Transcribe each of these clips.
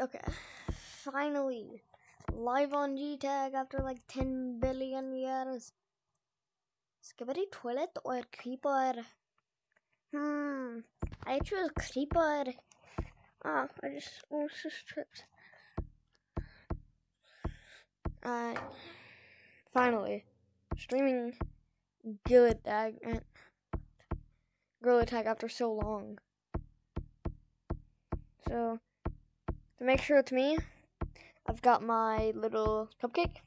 Okay, finally, live on G Tag after like 10 billion years. Skibidi toilet or creeper? Hmm, I choose creeper. Ah, I just almost just tripped. Alright, finally, streaming good tag. Gorilla attack after so long. So, to make sure it's me, I've got my little cupcake.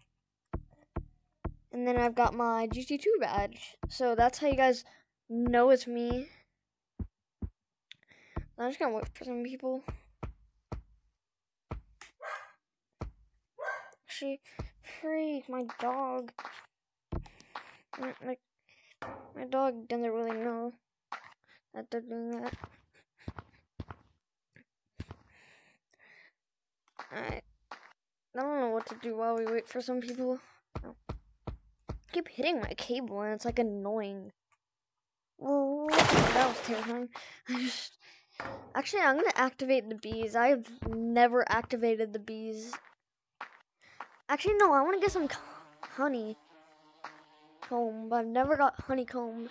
And then I've got my GT2 badge. So that's how you guys know it's me. I'm just gonna wait for some people. Actually, free my dog. My, my, my dog doesn't really know that they're doing that. I don't know what to do while we wait for some people. I keep hitting my cable and it's like annoying. That was terrifying. I just actually I'm gonna activate the bees. I've never activated the bees. Actually, no. I want to get some honey comb, but I've never got honeycomb.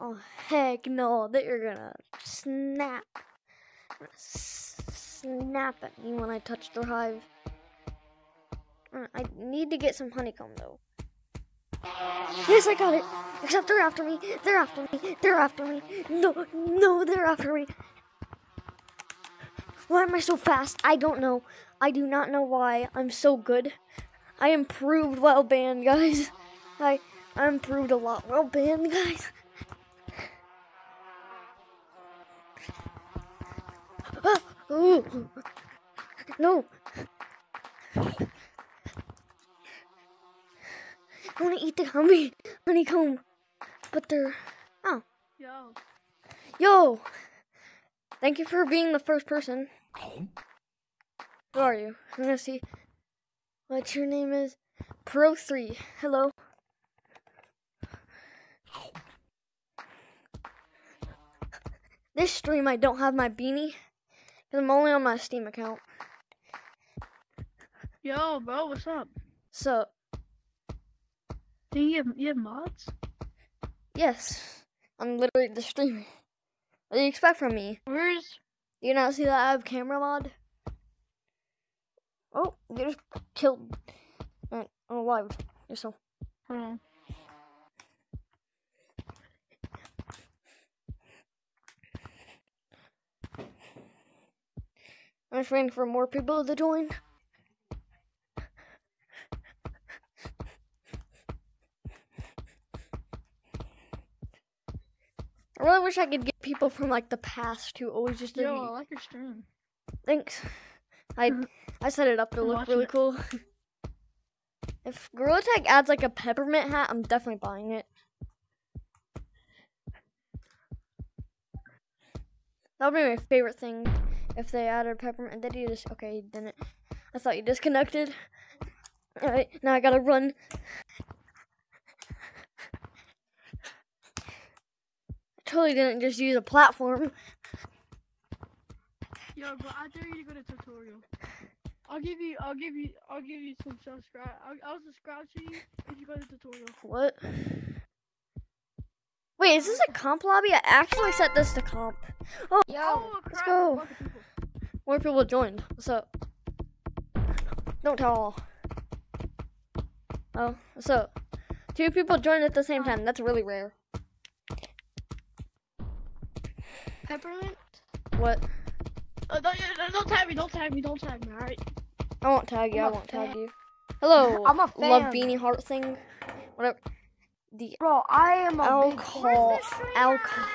Oh heck no! That you're gonna snap snap at me when I touch their hive. Uh, I need to get some honeycomb though. Yes, I got it. Except they're after me. They're after me. They're after me. No, no, they're after me. Why am I so fast? I don't know. I do not know why. I'm so good. I improved well banned, guys. I, I improved a lot well banned, guys. Ah! Ooh. No. I want to eat the honey honeycomb, but they're oh. Yo. Yo. Thank you for being the first person. Who are you? I'm gonna see what your name is. Pro three. Hello. This stream I don't have my beanie. Because I'm only on my Steam account. Yo, bro, what's up? So. Do you have, you have mods? Yes. I'm literally the streamer. What do you expect from me? Where's. Do you not see that I have camera mod? Oh, you just killed. Uh, I'm alive. Yourself. Hold on. I'm just waiting for more people to join. I really wish I could get people from like the past who always just Yo, I like your stream. Thanks. I I set it up to I'm look really it. cool. if Gorilla Tag adds like a peppermint hat, I'm definitely buying it. That'll be my favorite thing if they added peppermint. Did you just okay? You didn't. I thought you disconnected. All right, now I gotta run. I totally didn't just use a platform. Yo, bro, I dare you to go to tutorial. I'll give you, I'll give you, I'll give you some subscribe. I'll, I'll subscribe to you if you go to tutorial. What? Wait, is this a comp lobby? I actually set this to comp. Oh, Yo, let's go. people. More people joined. What's up? Don't tell all. Oh, what's up? Two people joined at the same time. That's really rare. Peppermint? What? Uh, don't, don't, don't tag me, don't tag me, don't tag me, alright? I won't tag you. I'm I a won't tag you. Hello. I'm a fan. Love beanie heart thing. Whatever. The Bro, I am a big alcohol. Alcohol.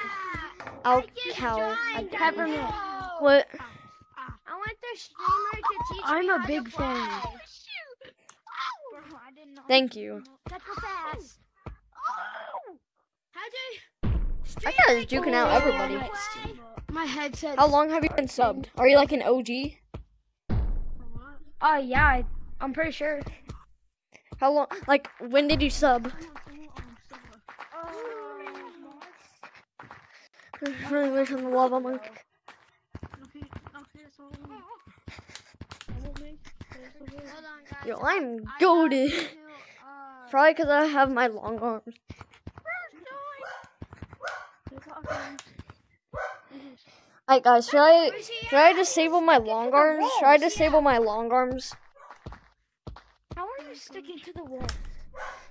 Alcohol. peppermint. What? I want the streamer to teach I'm me a how big to fan. fly. Bro, I didn't. Thank you. That's so fast. Oh! How do I thought I was juking out everybody. My headset. How long have you been subbed? Are you like an OG? Oh uh, yeah, I, I'm pretty sure. How long? Like, when did you sub? Really wish on the lava monk. all. I won't make it. Hold on, guys. Yo, I'm goaded. uh, Probably because I have my long arms. Alright, guys, should I should I disable my long arms? Should I disable my long arms? How are you sticking to the wall?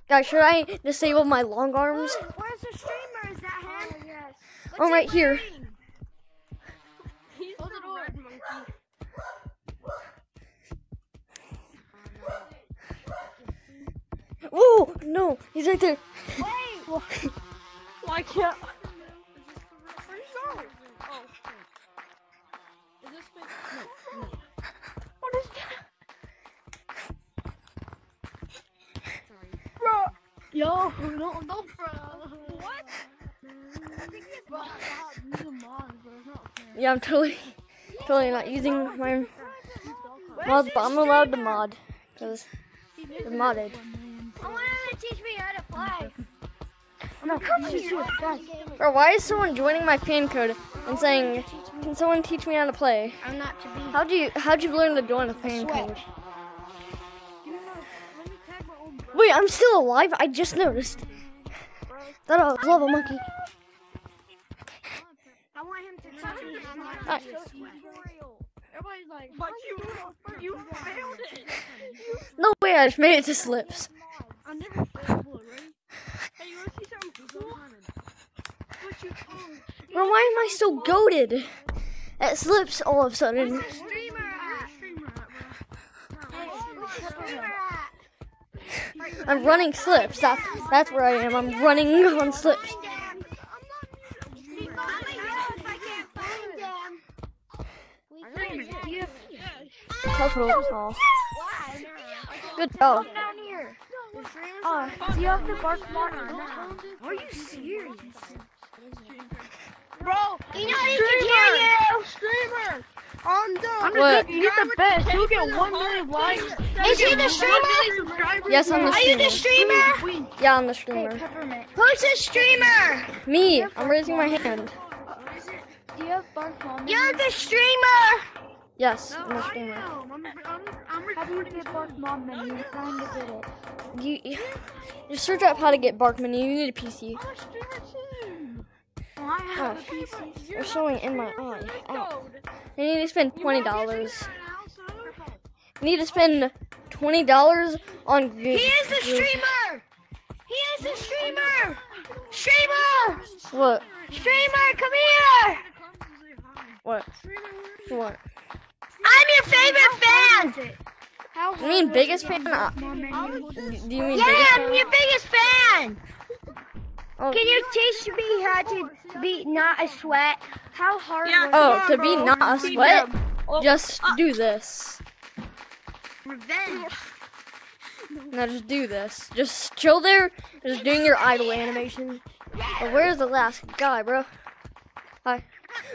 Guys, should I disable my long arms? Where's the streamer? That. Oh, right here. He's Hold the red monkey. Whoa, no, he's right there. Wait. Why can't? Where'd he go? Oh. Is this big? No, no. What is that? Bro. Yo, no, no, bro. What? Yeah, I'm totally, totally not using my mods, but I'm allowed to mod because they're modded. I want to teach me how to play. I'm come to you, guys. Bro, why is someone joining my fan code and saying, "Can someone teach me how to play?" I'm not to be. How'd you how'd you learn to join a fan code? You know, let me tag my own bro. Wait, I'm still alive. I just noticed. Thought I was lava monkey. I want him to teach me how. Everybody's like, but you, you failed it. No way, I just made it to slips. I never failed one, right? Hey, you wanna see something cool? What you told? Bro, why am I still goaded? At slips all of a sudden. streamer at? Streamer at. Where's the streamer at? I'm running slips. That's that's where I am. I'm running on slips. Find him. I'm not if I can't find him. We you Helpful. Aw. Why? Good job. Come down here. Uh, do you have the bark monitor? Are you serious? Bro, You know he can hear you. streamer. I'm done. What? He's the best. He'll get one million likes. Is he the streamer? Yes, I'm the streamer. Are you the streamer. streamer? Yeah, I'm the streamer. Who's the streamer? Me. I'm raising my hand. Do you have bark monitor? You're the streamer. Yes, I'm the streamer. I'm, I'm, I'm How do you recording. get bark mod menu? I'm trying to get it. You, you just search up how to get Barkman. You need a PC. I'm a streamer too. Oh, I have Oh, a PC. they're showing in my eye. Ow. Oh. You need to spend twenty dollars. You need to spend twenty dollars on. He is the streamer. He is the streamer. Streamer. What? Streamer, come here. What? What? I'm your favorite fan. How You mean biggest fan? Uh, do you mean Yeah, biggest I'm fan? your biggest fan. Oh, Can you teach me how to be not a sweat? How hard Yeah. was oh, to be not a sweat, Oh, just do this. revenge? Now just do this. Just chill there, just doing your idle animation. But where's the last guy, bro? Hi.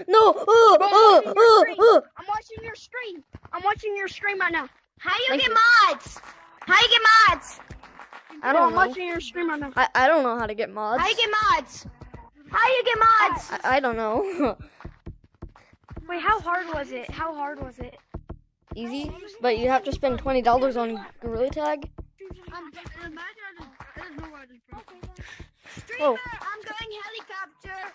No! Oh, oh, oh, oh. I'm watching your stream. I'm watching your stream right now. How you Thank get you. mods? How you get mods? I don't I'm know. watching your stream right now. I, I don't know how to get mods. How you get mods? How you get mods? I, I don't know. Wait, how hard was it? How hard was it? Easy, but you have to spend twenty dollars on Gorilla Tag. Imagine I just, there's no way I just broke it. Oh, I'm going helicopter.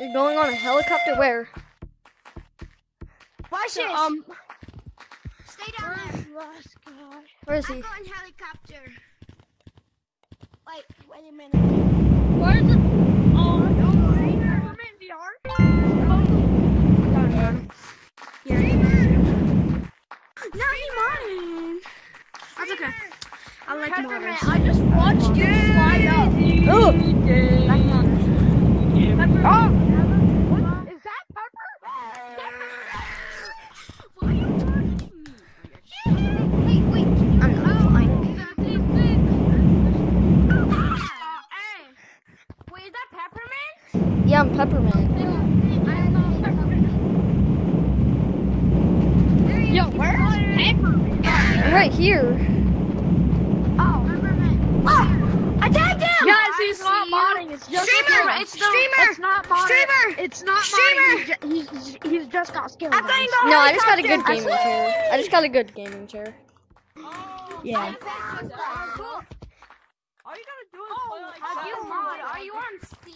You're going on a helicopter where? Watch this. Um, Stay down there. last guy. Where is I'm he? going helicopter. Wait, wait a minute. Where is it? Oh, no, I'm in VR. No, he mine. That's okay. I like Peppermint, mine. I just watched you fly up. Oh, Oh! What? Is that Pepper? Why are you targeting me? Wait, wait. I'm not flying. Hey! Wait, is that Peppermint? Yeah, I'm Peppermint. Yo, where's Peppermint? I'm right here. Oh. Oh, I tagged him. Guys, he's not modding It's just Streamer! It's not, Streamer! It's not modded. Streamer! It's not Streamer! modded. He's, he's, he's just got skill. I'm mods. No, I just got a good helicopter. gaming chair. I just got a good gaming chair. Oh, yeah. All you gotta do is oh, play like Are you mod? Are you on Steam?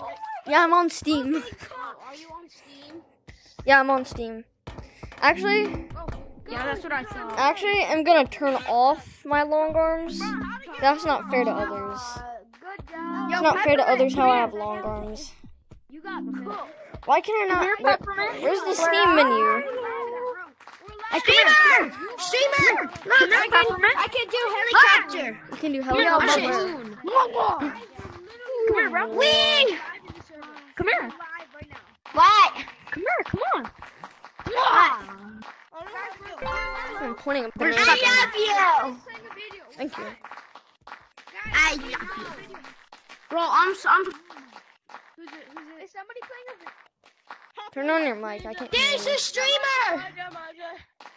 Oh, yeah, I'm on Steam. Are you on Steam? Yeah, I'm on Steam. Actually, Yeah, that's what I thought. actually, I'm gonna turn off my long arms. That's not fair to others. Good job. It's not fair to others how I have long arms. You got mm. cool. Why can I not? Where, where's the Steam menu? Streamer! Streamer! Look, I can, I can do helicopter. You can do helicopter. Come here, bro. Wee! Come here. What? Come here. Come on. I'm pointing a I banana. love you. Thank you. I love you. Bro, I'm, s- I'm. Who's it? Who's it? Is somebody playing a Turn on your mic. I can't. hear There's a streamer. Maja, Maja.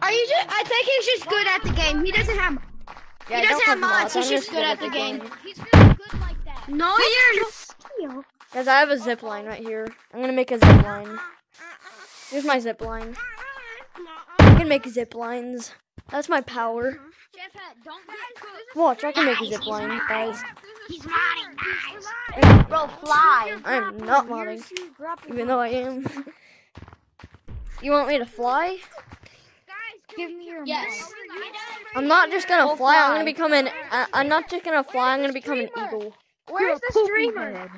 Are you just? I think he's just good at the game. He doesn't have. Yeah, he doesn't have have mods. I'm He's just good at the game. game. He's really good like that. No, you're. Guys, I have a zip line right here. I'm gonna make a zip line. Here's my zip line. I can make zip lines. That's my power. Jeff, uh, don't get. Watch, I can make a zip line, guys. He's modding, guys. Bro, fly. I am not modding, even though I am. you want me to fly? Give me your Yes. I'm not just gonna Go fly. I'm gonna become an. I, I'm not just gonna fly. I'm gonna become an eagle. Where's the streamer?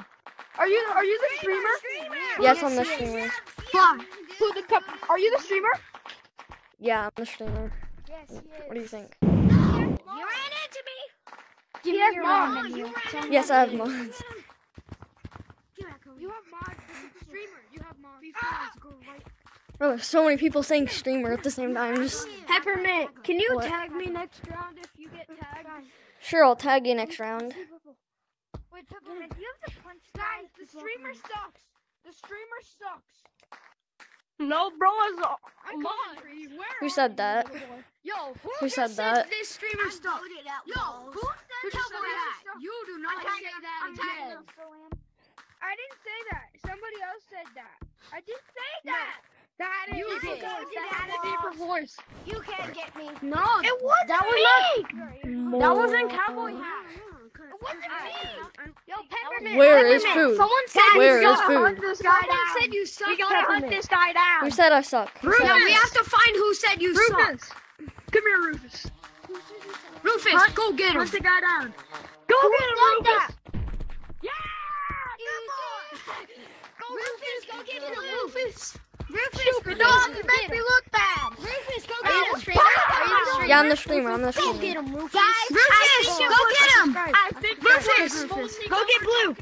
Are you are you the streamer? Yes, I'm the streamer. Fly. Who the cup? Are you the streamer? Yeah, I'm the streamer. What do you think? You ran into me. Give me your mom. Yes, I have mods. You have mods. Streamer. You have mods. Bro, there's so many people saying streamer at the same time. Just Peppermint, can you What? tag me next round if you get tagged? sure, I'll tag you next round. Wait, Peppermint, do you have the punch guys? The streamer sucks. The streamer sucks. No, bro. Is I Who said that? Yo, who, Who said that? This streamer stuff. Yo, who said just cowboy said hat? that? You do not say that again. I didn't say that. Somebody else said that. I didn't say that. That is You you did. That had a deeper voice. You can't get me. no. It was That was me. That wasn't cowboy hat. It wasn't me. Yo, Peppermint. Where is Peppermint, food? Someone said Where you is gotta food? hunt this guy Someone down. said you suck, We gotta hunt this guy down. Who said I suck? Who said No, we have to find who said you suck. Rufus. Come here, Rufus. Rufus, go get him. Hunt the guy down. Go Who get him, Rufus. that? Yeah. Go, Rufus, go get him, Rufus. Rufus, don't make me look bad. Rufus, go get him. Are you the streamer? Are you the streamer? Yeah, I'm the streamer. I'm the Go get him, Rufus. Guys, Rufus, go get him. Rufus, go get blue.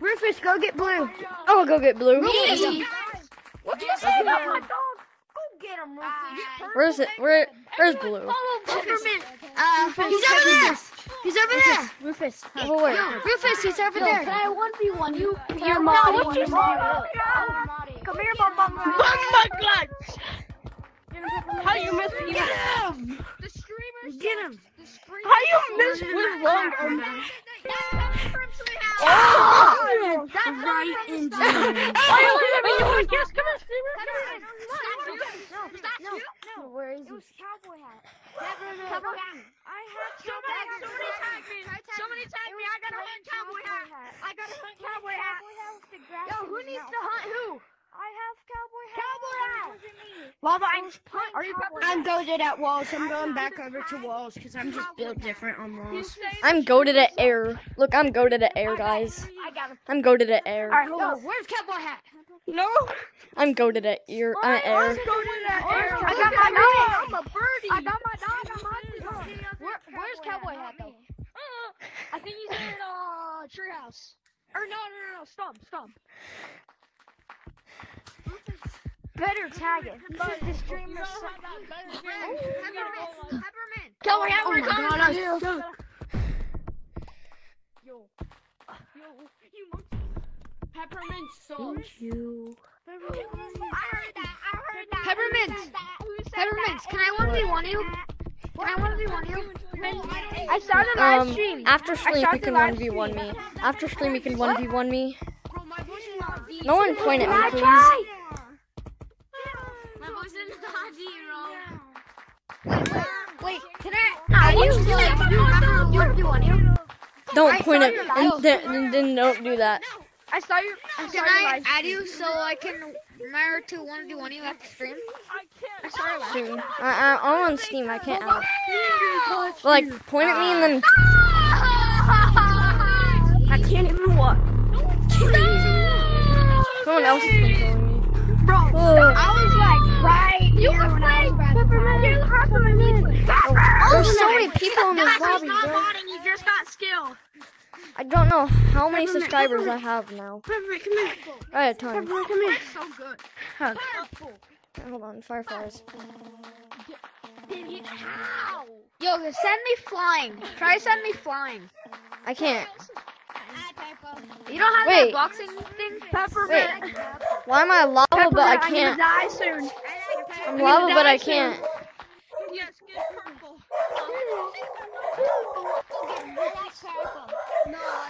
Rufus, go get blue. Oh, go get blue. Me. What do you say about my dog? Go get him, Rufus. Where's it? Where? Where's blue? Peppermint. Uh, he's over there. He's over there. Rufus. Oh wait. Rufus, he's over there. Can I one v one you? You're No, modding. what you say? Come here, Mom. Oh my god! How you miss me? Get him. The streamer Get him. The streamer How you miss me wrong? Oh! That's right in Why you looking at me? You want to guess? Come on, streamer. No, no, where is he? It was cowboy hat. I have somebody, somebody tag me. Somebody tag me. I gotta hunt cowboy hat. I gotta hunt cowboy hat. Yo, who needs to hunt who? I have cowboy hat. Cowboy hat. Well, I'm. Are you? I'm goaded at walls. I'm going back over to walls because I'm just built different on walls. I'm goaded at air. Look, I'm goaded at air, guys. I got him. I'm goaded at air. Alright, hold on. Where's cowboy hat? No. I'm goaded at ear. Uh, air. I got my dog. I'm a birdie. I got my dog. I'm on Where, where's cowboy hat though? I think he's in uh treehouse. Or no, no, no, no, stump, stump. Better tag it. The streamer. Peppermint. Cowboy hat, Oh we're my coming god, for you. Yo, yo, you monkey. Peppermint sauce. you. I heard that. I heard that. Peppermint. Peppermint. Can I one v one you? Can I one v one you? Peppermint. I started live Um, stream. after stream you can 1v1 me. After stream you can 1v1 me. Bro, my voice is not deep. No one point at me, please. My voice is not deep, bro. Wait, can I? No, you still like you remember one v one you? Don't I point saw at your and live then, then don't do that. I saw your. I saw Can your I live add you so I can remember to one v one you at the stream? I can't. I saw your live. Soon. I, I, I'm on Steam. I can't add. Like point at me and then. I can't even walk. Someone else is controlling me. Bro, Oh, I was like right you here when I was peppermint. You peppermint. there's so many people in this lobby, not bro. botting. You just got skill. I don't know how many subscribers I have now. Peppermint, come here. I had a ton. Peppermint, come here. So good. Hold on, fireflies. Yo, send me flying. Try send me flying. I can't. You don't have Wait. that boxing thing? Wait. Why am I lava but I I'm gonna can't? die soon. I'm lava but I can't. Yes, get purple.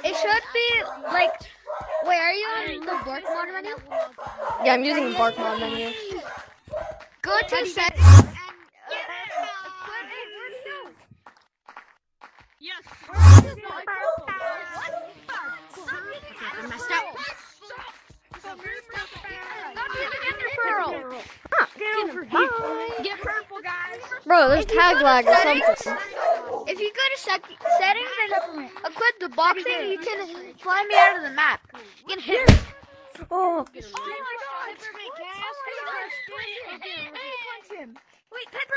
It should be like. Wait, are you on the bark mod menu? Yeah, I'm using the bark mod menu. Go to settings and. Yes. I messed up. Get purple, guys. Bro, there's tag lag or something. If you go to sec- settings and equip the boxing, you can fly me out of the map. You can hit. Oh, oh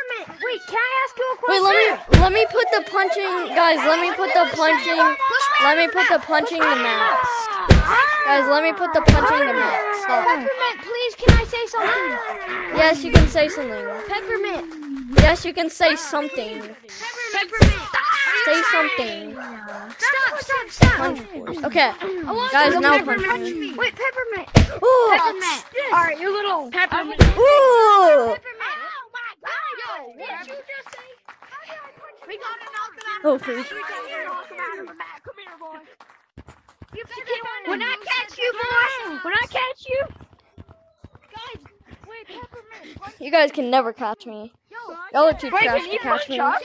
Wait, peppermint. Wait, can I ask you a question? wait, let me let me put the punching, guys. Let me put the punching. Let me put the punching to max. Guys, let me put the punching to max. Peppermint, please, can I say something? Yes, you can say something. Peppermint. Yes, you can say something. Peppermint. Say something. Stop, stop, stop. Punch. Okay, guys, now punch me. Wait, peppermint. Ooh, Peppermint. All right, you little peppermint. ooh. Oh my God! Yo, what did you just say? We gotta knock him out. Oh, please. We gotta knock him out of the oh, back. Come here, boy. You have to get When I catch you, boy. When I catch you. Guys, wait, peppermint. You guys can never catch me. Y'all are too Wait, trash can to you catch punch me. us?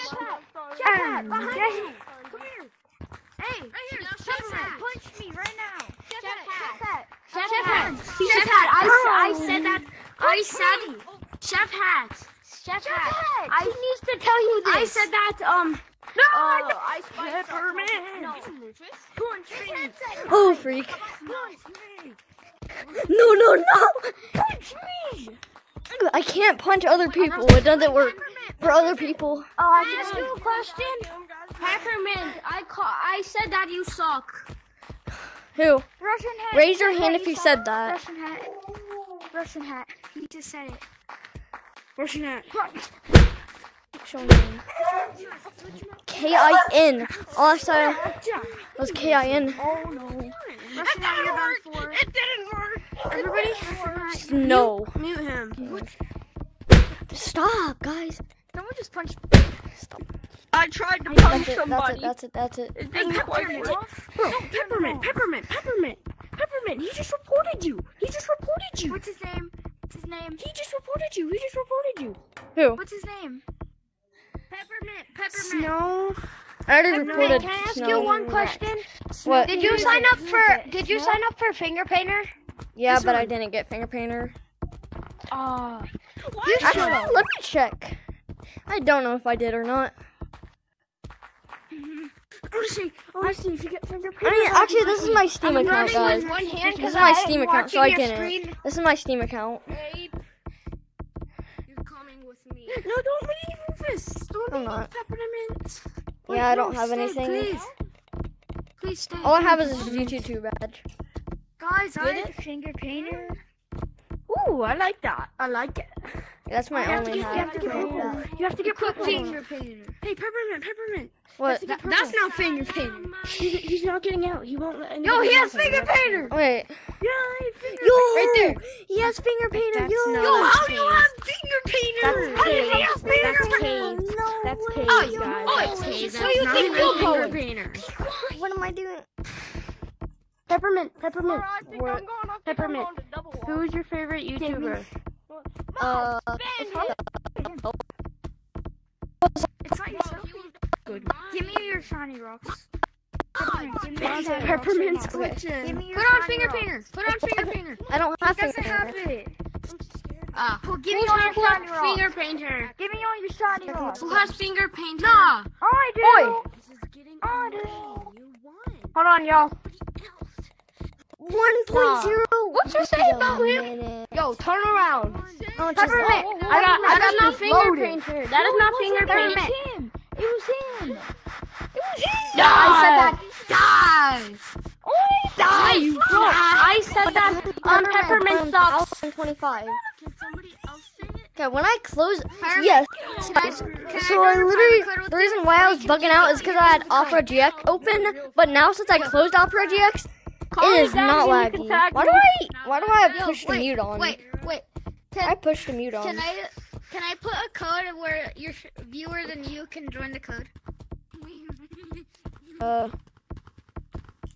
Jetpack, um, behind you. Come here. Hey, right here. Jetpack, punch me right now. Jetpack. Jetpack. Chef Hat. I, I said that. I said. Chef Hat. Chef Hat. I needs to tell you this. I said that. Um. No. Uh, I peppermint. No. Punch me. Oh, freak. No, no, no. Punch me. I can't punch other people. It doesn't work for other people. Oh, I can ask you a question. Peppermint. I call. I said that you suck. Who? Russian hat. Raise your hand that if you suck. said that. Russian hat. Russian hat. He just said it. Russian hat. Show me. K I N. All I said was K I N. Oh no. Russian hat, you're done for. It didn't work. Everybody, No. mute him. Stop, guys. Someone just punched. Stop. I tried to That's punch it. That's somebody. it. That's it. That's it. It didn't quite work. Bro, peppermint, peppermint, peppermint, peppermint. He just reported you. He just reported you. What's his name? What's his name? He just reported you. He just reported you. Who? What's his name? Peppermint, peppermint. Snow. I already Peppermint, reported. can I ask Snow. you one question? What? Did you sign up for? Did you sign up for finger painter? Yeah, but I didn't get finger painter. Uh, Actually, let me check. I don't know if I did or not. Honestly, honestly, oh. if you get finger I mean, actually, this is my Steam I'm account, running guys. with one hand This is my I'm Steam account, so I your didn't. screen. This is my Steam account. You're coming with me. No, don't leave Rufus. Don't I'm leave not. peppermint. Yeah, I don't have anything. Please. Please stay. All I have is a YouTube badge. Guys, I have finger painter. Ooh, I like that. I like it. That's my You have only get, you have to get hat. purple. You have to get purple. Finger painter. Hey, peppermint, peppermint. What? That, that's not finger painter. He's, he's not getting out. He won't let anyone. Yo, he has in. finger painter. Wait. Yeah, he has finger Yo, Right there. He has finger painter. That's Yo. not- Yo, how do you have finger painter? That's How do you have finger That's painter? cave. No That's way. okay, Oh, oh you guys. oh, okay, so you think my we'll finger painter. What am I doing? Peppermint, peppermint. Alright, I think I'm going, I think Peppermint. I'm going to double. Who's your favorite YouTuber? Uh, It's not yourself. Good. Give me your shiny rocks. Peppermint, give me your shiny Peppermint's rocks. glitching. Give me your Put on shiny finger rocks. painter. Put on finger painter. I don't have He doesn't have it. Ah. Well, give me all your shiny rocks. finger painter? Give me all your shiny rocks. Who has finger painter? Nah. I do. Oi. I do. Hold on, y'all. One point zero. What's your say about him? minute. Yo, turn around. Oh, just- Peppermint. Oh, I got. Oh, I got not this finger loaded. painter. That is not finger Peppermint. painter. him. It was him. It Die. I Die. Die, you Die. I said that on oh, um, peppermint sucks. 25. Can somebody else say? Okay, when I close, Peppermint. yes. Can I- So I literally, the reason why I was bugging out is because I had join. Opera GX open, but now since I closed Opera GX, it is not laggy. Why do. I, why do I Yo, push the mute on? Wait, wait. I pushed the mute on. can I can I put a code where your sh- viewers and you can join the code? Uh,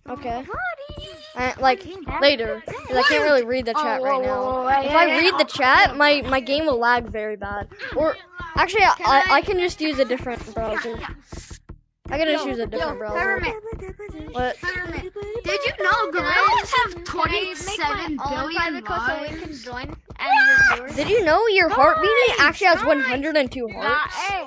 okay. I, like, later, because I can't really read the chat right now. If I read the chat, my, my game will lag very bad. Or, actually, I, I, can just use a different browser. I can just use a different browser. Peppermint. What? Peppermint. Did you know gorillas have Can I make 27 my own billion private code so we lives? can join and your viewers? Did you know your heart beating actually has 102 Nah, hearts? hey.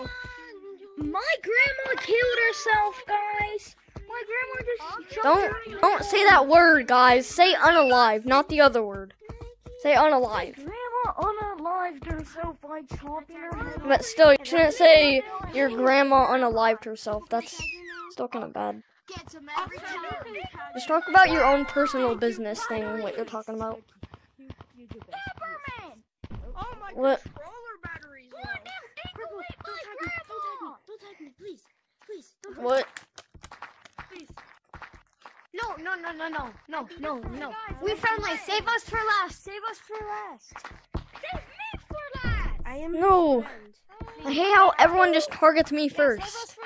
My grandma killed herself, guys. My grandma just Don't don't say that word, guys. Say unalive, not the other word. Say unalive. Grandma unalived herself by chopping her head. But still, you shouldn't say your grandma unalived herself. That's still kind of bad. Get some every time. Just talk about your own personal business thing, what you're talking about. Peppermint. Oh my What? controller battery's low. Don't tag me, please. Please. What? No, no, no, no, no, no, no, no. We friendly. Save us for last. Save us for last. Save me for last. I am No. I hate how everyone just targets me first.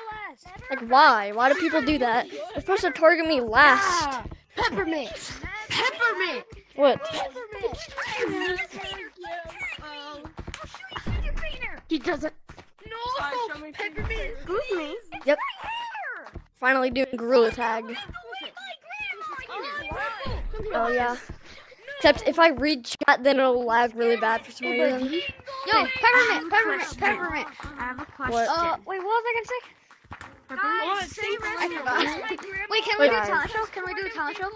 Like, why? Why do people do that? They're supposed to target me last. Peppermint. Peppermint. What? Peppermint! He doesn't. Alright, show me peppermint. Excuse me. Yep. Finally doing gorilla tag. Oh yeah. Oh, Except if I read chat, then it'll lag really bad for some reason. Yo, peppermint, peppermint, peppermint. I have a question. What? Uh, wait, what was I gonna say? What? Say I forgot. Wait, can we Wait, do a talent show? Can we do a talent show?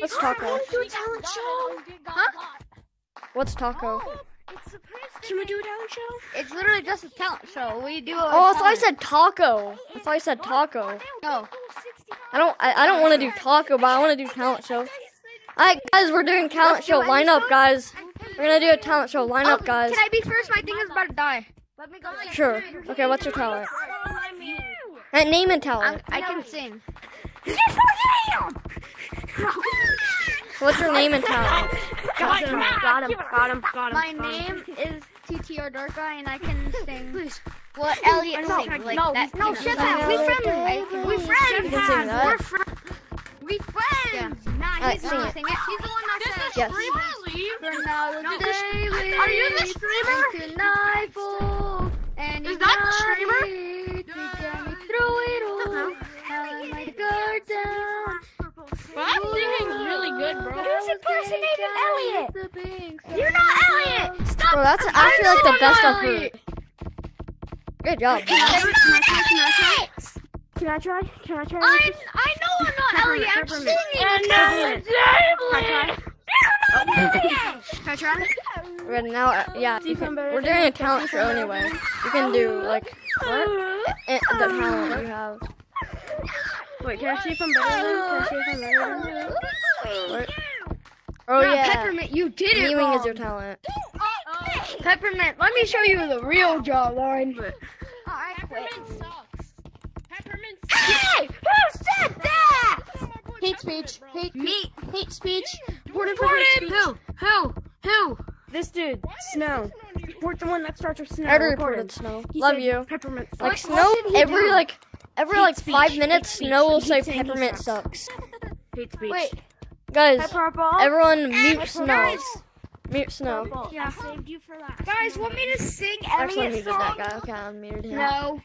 What's taco? do a talent show. Huh? What's taco? Can we do a talent show? It's literally just a talent show. We do a Oh, I thought I said taco. I thought I said taco. No. I don't. I, I don't want to do taco, but I want to do talent show. Alright, guys, we're doing talent show. Line up, guys. We're gonna do a talent show. Line up, Oh, guys. Can I be first? My thing is about to die. Let me go. Sure. Okay, what's your talent? And name and talent. I can sing. What's your name and talent? Got him. Got him. Got him. Got him. My name is TTR Dark Guy, and I can sing what Elliot No, sings. Like no, that. no, shut up. We friendly. We friends. You can sing. We're friends. We friends. Nah, Alright, he's sing gonna it. sing it. He's the one that said. Yes. For now, today we Are you the streamer? Into nightfall, and Is that the streamer? streamer? To get me through it all. I let my guard down. I'm singing really good, bro. Who's impersonating Elliot? Elliot? You're not Elliot. Stop. Bro, that's actually like the best I've heard. Good job. Can I try? Can I try? Can I try? I'm, I know I'm not Elliot. I'm Peppermint. singing. Can I Can I try? But now, uh, yeah, can, we're doing a talent show anyway. You can do like what? Eh, the talent you have. Wait, can I see if I'm better than? Can I see if I'm better than? What? Oh Nah, yeah, Peppermint, you did it mewing wrong. is your talent. Peppermint, let me show you the real jawline. Peppermint sucks. Peppermint Hey, who said that? Hate speech. Hate Me. hate speech. Report him. Who? Who? Who? This dude, Snow. Report the one that starts with Snow. I already him. reported snow. He Love you. Peppermint. Like snow every like every Hate like speech, five hate minutes, speech. snow will say keeps saying he peppermint sucks. sucks. Hate speech. Wait, Guys, Pepper everyone mute guys, snow. Mute snow. Yeah. I saved you for last. Guys, want me to sing Actually, I Elliot's muted that song? guy. Okay, I muted him. No.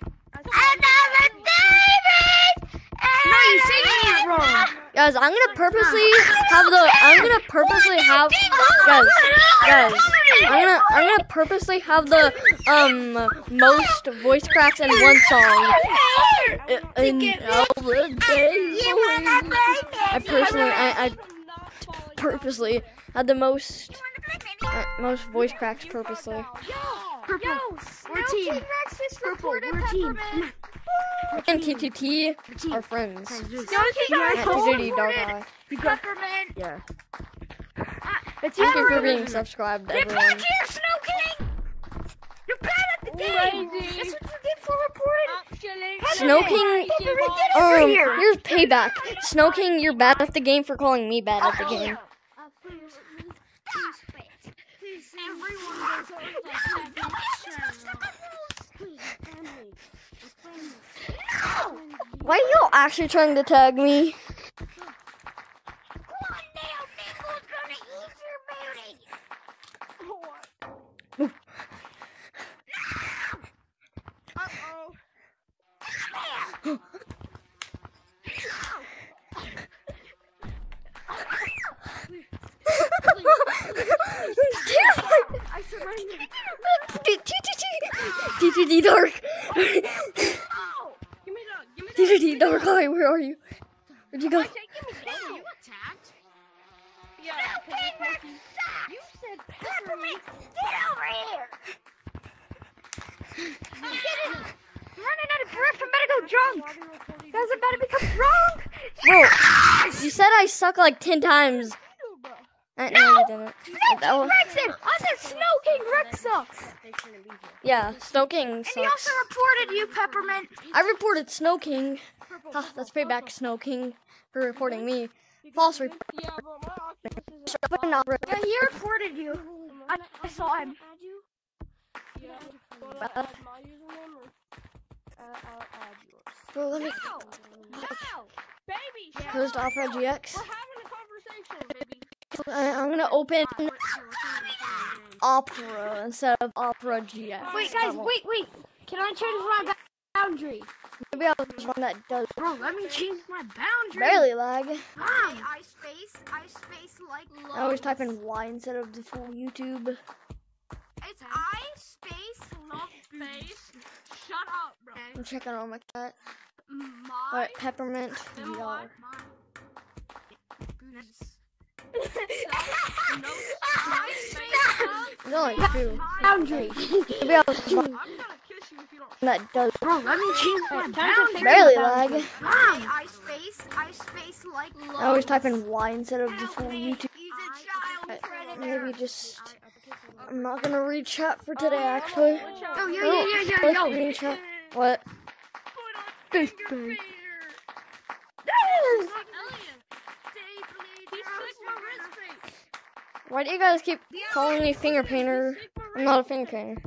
Another David. No, you're singing it wrong. Guys, I'm gonna purposely have the. I'm gonna purposely have. Guys, guys, I'm gonna. I'm gonna purposely have the um most voice cracks in one song. In, in I personally, I, I purposely had the most uh, most voice cracks purposely. Purple. We're a team. Purple. We're a team. And TTT are friends. Snow King Dark Eye. Peppermint. Yeah. It's Thank you for being subscribed, Get everyone. Here, Snow King. You're bad at the game. That's what you get for reporting. Snow King, um, over here. here's payback. Snow King, you're bad at the game for calling me bad at the game. Why are you actually trying to tag me? TTT Dark. TTT Dark Eye, where are you? Where'd you go? running out of breath. I'm about to go drunk. Guys, I'm about to become drunk. Bro, you like 10 times. Uh, no, you didn't. Snow King I said Snow King Rex sucks. Yeah, Snow King And he also reported you, Peppermint. I reported Snow King. Ah, that's payback, Snow King, for reporting me. False report. Yeah, but my Oculus is But not re- Yeah, he reported you. I, I saw him. Yeah, but I add my uh, I'll add yours. Bro, let me. Baby, shut Closed up. Opera GX. We're having a conversation, baby. I, I'm gonna open Opera instead of Opera GX. Wait, guys, wait, wait. Can I change my boundary? Maybe I'll use one that does Bro, let me change my boundary. barely lag. Mom. I space, I space like I always type in Y instead of the full YouTube. It's I space love space. Shut up, bro. I'm checking on my cat. My What peppermint and VR. what? Goodness. no, my space. No, like two. Boundary. Maybe I'll use one I'm gonna kiss you if you don't. that does Bro, let me change my boundary. barely lag. Mom. I space, I space like love. I always type in Y instead of the full YouTube. He's a child predator. Maybe just. I'm not gonna read chat for oh, today, actually. Oh, oh yo, yo, yo, yo, Let's yo. read chat. What? This thing. Why do you guys keep calling me finger painter? I'm not a finger painter.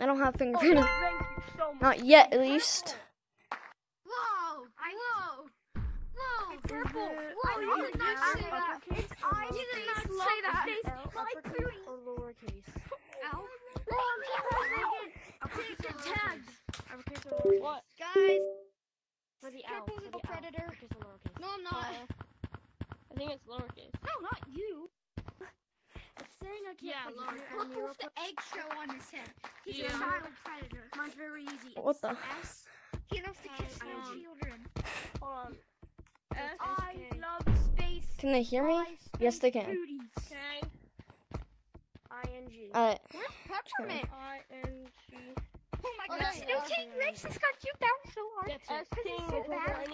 I don't have finger oh, painter. Thank you so much. Not yet, at least. Whoa! Whoa! Whoa! Purple! Whoa! You did not say that. It's I. You did not say that. Like clearly. Or lowercase. Ow. Whoa! Uppercase tags. What? Guys. For the L. Purple For the predator. Uppercase or lowercase? No, I'm not. I think it's lowercase. No, not you. It's saying I can't. Yeah, put Lauren, you. can Look you what's the eggshell on his head. He's Yeah. a child predator. Mine's very easy. What the? S. He loves to kiss Um, little children. Hold on. S I K. love space. Can they hear me? I Yes, they can. booties. K. I N G. Alright. Where's peppermint? I N G. Oh my Okay, god, Snow uh, Rex has got you down so hard. S King. so bad.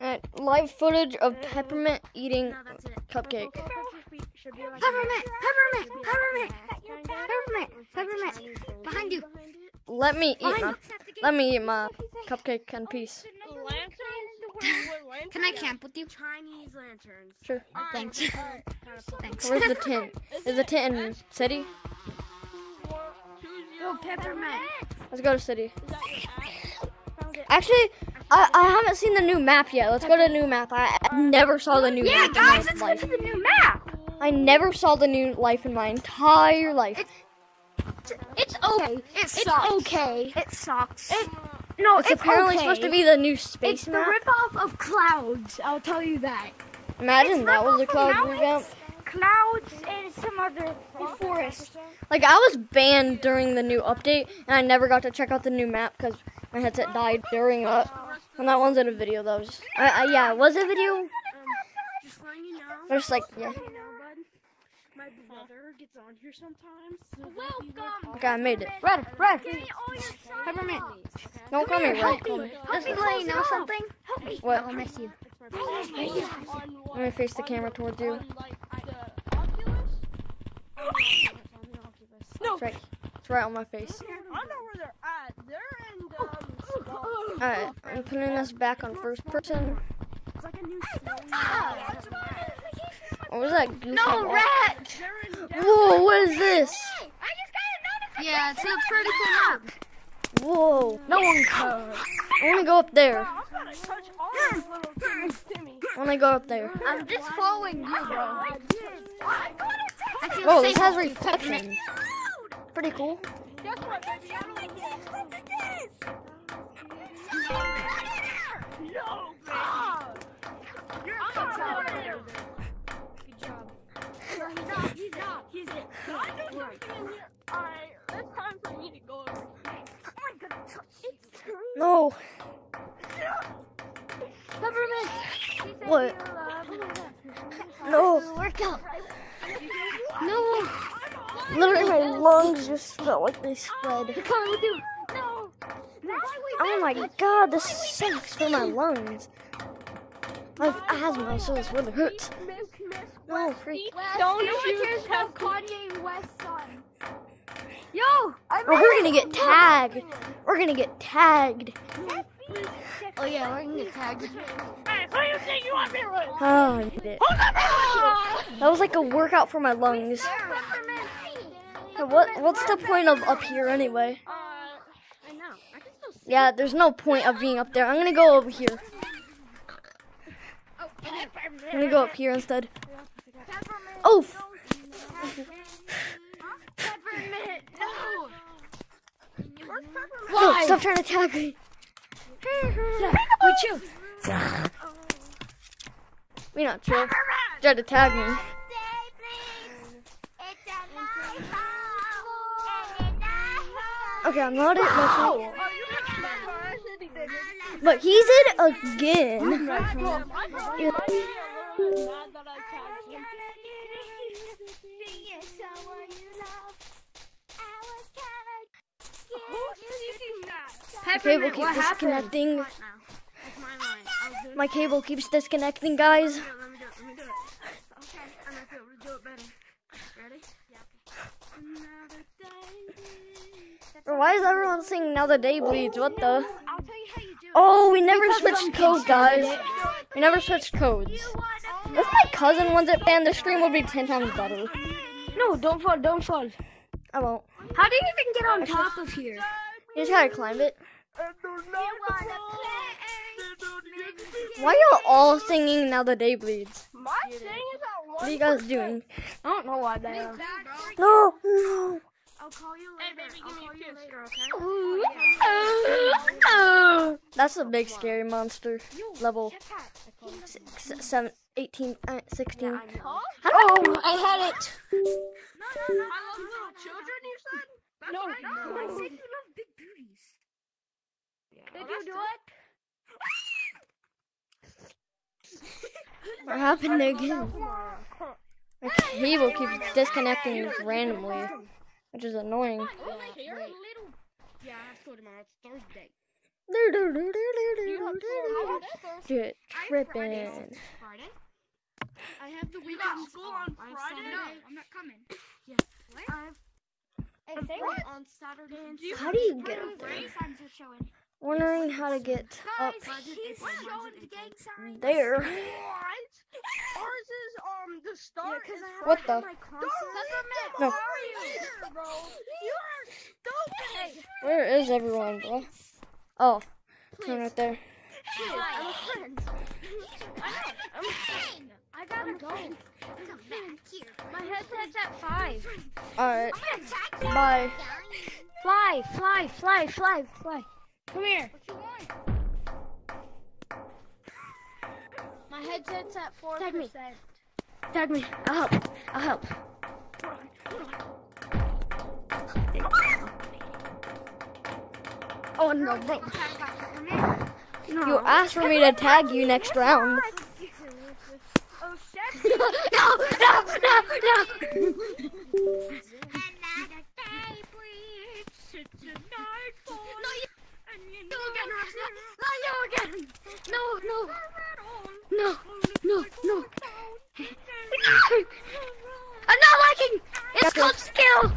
Alright, live footage of peppermint eating No, cupcake. Should Peppermint, peppermint, peppermint, peppermint, peppermint. Behind you. Let me eat my let me eat my cupcake in peace. Lantern? Would lantern Can I camp with you? Chinese lanterns. Sure. Thanks. Thanks. Where's the tent? Is the tent in city? Yo, peppermint. Let's go to city. Actually, I, I haven't seen the new map yet. Let's go to the new map. I, I never saw the new Yeah, map guys, in let's my go to the new map. I never saw the new life in my entire life. It's okay. It it's okay. It sucks. It, no, It's, apparently supposed to be the new space It's the map. ripoff of clouds. I'll tell you that. Imagine it's that was a cloud revamp. Clouds and some other forest. Like I was banned during the new update, and I never got to check out the new map because my headset died during it. And that one's in a video. That was, I, I, yeah, it was a video. Just letting you know. Just like, yeah. You know, bud. My brother gets on here sometimes. So Welcome. Okay, I made it. Red, red. Give me Peppermint. Don't call me red. Call me. Let me let you know something. Help me. What? I'll miss you. Let me face the camera towards you. No. It's right. It's right on my face. I know where they're at. They're in the um, skull. Alright, I'm putting this back on first person. It's like a new What was that goose? I No, walked? red. They're in Whoa, what is this? Yeah, it's a pretty cool map. Whoa. No one could. I want to go up there. I'm gonna touch all these little Timmy. Timmy. I want to go up there. I'm just following you, bro. Whoa, this has with you, Peppermint. reflection. Pretty cool. Guess what, baby? I don't. Yo, baby. You're a coward. Good job. No, he's not. He's not. He's it. I know you're here. Alright, it's time for me to go over here. No. Peppermint. What? No. Workout. No. Literally, my lungs just felt like they spread. Come with you. No. Oh my god, this sucks for my lungs. I have asthma, so this really hurts. No, freak. Don't You shoot have Kanye West son. Yo, Oh, we're gonna get tagged. We're gonna get tagged. Oh yeah, we're gonna get tagged. Hey, who you think you want me with? Oh, I did it. That was like a workout for my lungs. What? What's the point of up here anyway? Uh, I know. I can still see. Yeah, there's no point of being up there. I'm gonna go over here. I'm gonna go up here instead. Oh, Peppermint. No. no, stop trying to tag me. With you. Me not chill. Try to tag me. Okay, I'm not it. Not- Oh, you got my car. I said he did. But he's it again. My cable keeps what disconnecting. That's my line. I'll do it. My cable keeps disconnecting, guys. Let me do it. Let me do it. Okay. I'm gonna be able to do it better. Ready? Yeah. Another day. Bro, why is everyone singing another the Day Bleeds"? What the? I'll tell you how you do it. Oh, we never Because switched some code, guys. We never switched codes. If my cousin wants it banned, the stream will be ten times better. No, don't fall, don't fall. I won't. How do you even get on top of here? You just gotta climb it. And there's no control. Why y'all all singing "Now the Day Bleeds"? My thing is at What are you guys doing? I don't know why they are. No, no. I'll call you Hey, baby, give me a call you kiss. later, okay? That's a big scary monster. Level six, seven, 18, uh, 16. Oh, I had it. I love little children, you said? That's No, right. no, I said you love big booties. Did you do it? What happened again? My cable keeps disconnecting randomly, which is annoying. You're a little. Yeah, I have school tomorrow. It's Thursday. Dude, tripping. Friday? I have the weekend school on I Friday? Saturday. I'm not coming. Yeah. I have Hey, say school on Saturday and How do you get up Sunday. there? Signs are showing. wondering how to get up Guys, he's showing the gang sign. there. What? Ours is um the start. is What the? Don't read No. them Mario, bro. You are stupid. Where is everyone, bro? Oh, one right there. I'm a friend. I gotta go. My headset's at five. Alright, bye. Fly, fly, fly, fly, fly. Come here. My headset's at four Tag me. Tag me. I'll help. I'll help. Oh no, bro. No. You asked for me to tag you next round. Oh shit. no, no, no, no. No, no, no, no, no. I'm not liking. It's called skill.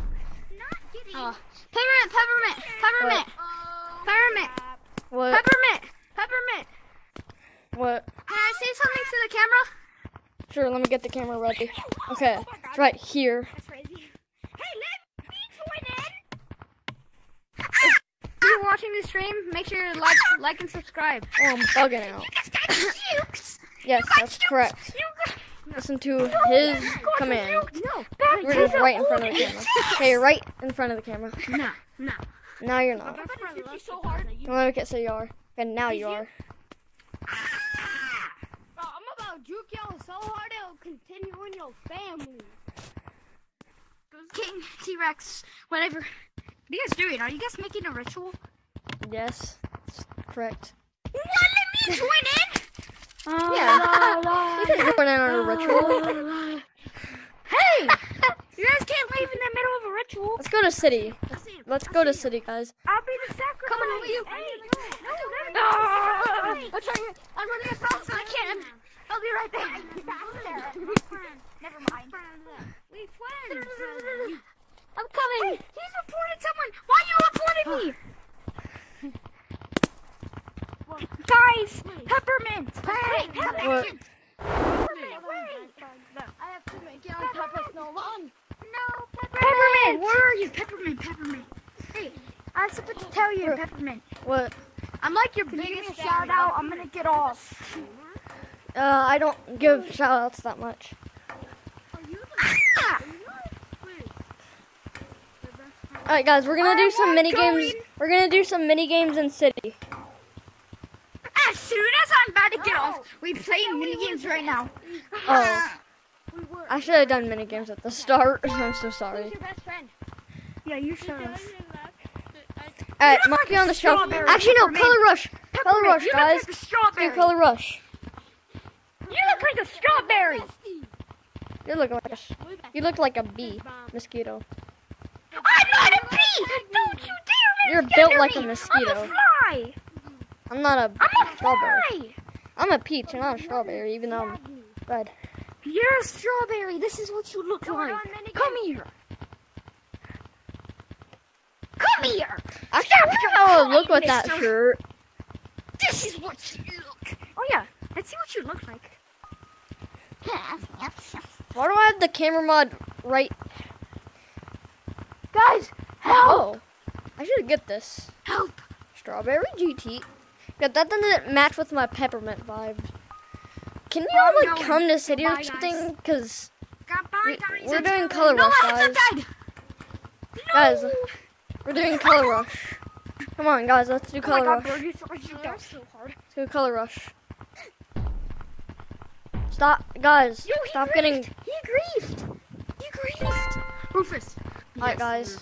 Oh. Peppermint, peppermint, peppermint, peppermint, What? peppermint, peppermint. What? Can I say something to the camera? Sure, let me get the camera ready. Okay, it's right here. If you're watching this stream, make sure to like, like and subscribe. Oh, I'm bugging out. Yes, that's correct. Listen to his command. No, We're just right in front of the camera. Okay, you're right in front of the camera. No, no. Now you're not. so hard. Let me get so you are. And now you are. Bro, I'm about to juke y'all so hard it'll continue in your family. King T Rex, whatever. What are you guys doing? Are you guys making a ritual? Yes, correct. What? Let me join in? Yeah. You can join in on a ritual. Hey! You guys can't leave in the middle of a ritual. Let's go to city. Let's go to city, guys. I'll be the sacrifice. Coming with you. No, I'm ah! trying. I'm running as fast as I can. I'll be right there. Never mind. We friends. I'm coming. he's reported someone. Why you reported me? Guys, peppermint. Hey, What? I have to make it on top of snow run. No, peppermint. Where are you? Peppermint, peppermint. Hey, I'm supposed to tell you, peppermint. What? I'm like your biggest shout out. I'm gonna get off. Uh, I don't give shout outs that much. Alright, guys, we're gonna do some mini games. We're gonna do some mini games in city. As soon as I'm about to get off, we play mini games right now. Oh, I should have done mini games at the start. I'm so sorry. your best friend? Yeah, you should up. Alright, mark me on the shelf. Actually, no, color rush. Color rush, you guys. look like a strawberry. Do color rush. You look like a strawberry. You look like a, s- you look like a bee mosquito. I'm not a bee. Don't you dare You're built near like a mosquito. I'm a fly. I'm not a I'm a strawberry. fly. I'm a peach and not a strawberry, even though I'm red. You're a strawberry. This is what you look like. Come here. Come here. Actually, I wonder how I look with that shirt. This is what you look. Oh yeah. Let's see what you look like. Why do I have the camera mod right? Guys, help! Oh, I should get this. Help! Strawberry GT. Yeah, that doesn't match with my peppermint vibes. Can you I'm like going. come to city or Goodbye, guys. something? Cause we, we're doing color no, rush, my guys. No. Guys, we're doing color rush. Come on, guys, let's do oh color God, rush. bro, you're so, you're so hard. Let's do color rush. Stop, guys. Yo, he Stop griefed. getting. He griefed. He griefed. Rufus. Alright, guys.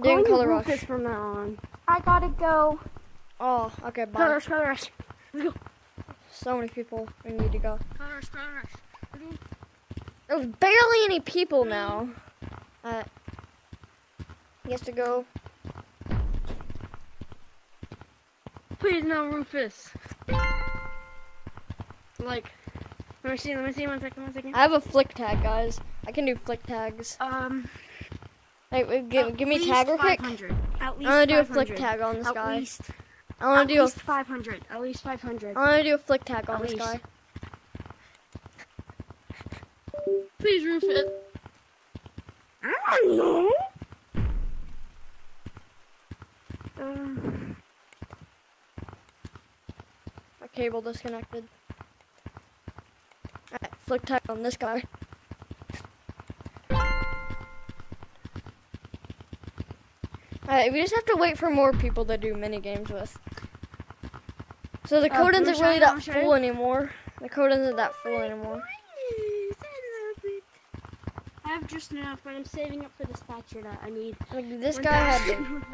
Doing color rush. from now on. I gotta go. Oh, okay, Color rush, color rush. So many people. We need to go. Color rush, color rush. There's barely any people now. Uh, he has to go. Please no Rufus. Like, let me see, let me see, one second, one second. I have a flick tag, guys. I can do flick tags. Um, Hey, wait, give, at give me least tag real quick. 500. At I'm least gonna do a flick tag on this At guy. least I want At to do a, least 500. At least 500. I want to do a flick tag on At this least. guy. Please roof it. I don't know. Um, My cable disconnected. Alright, flick tag on this guy. Alright, we just have to wait for more people to do mini games with. So the Uh, code wanna isn't really that Wanna show you? full anymore. The code isn't that full anymore. I have just enough, but I'm saving up for the statue that I need. Like this guy had to. You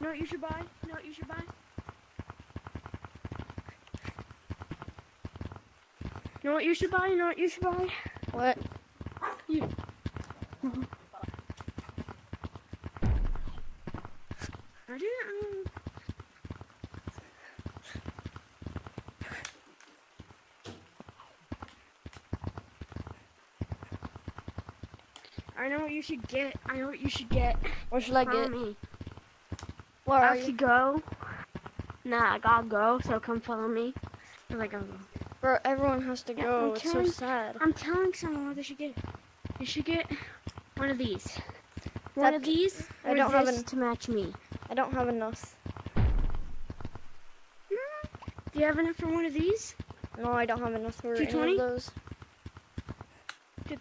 know what you should buy? You know what you should buy? You know what you should buy? You know what you should buy? What? You. I didn't. Um, I know what you should get. I know what you should get. What should I Follow get? me. Where I are you? go. Nah, I gotta go, so come follow me. Cause I gotta go. Bro, everyone has to Yeah, go. I'm It's so sad. I'm telling someone what they should get. They should get one of these. One of these. I don't have enough to match me. I don't have enough. Hmm? Do you have enough for one of these? No, I don't have enough for any of those.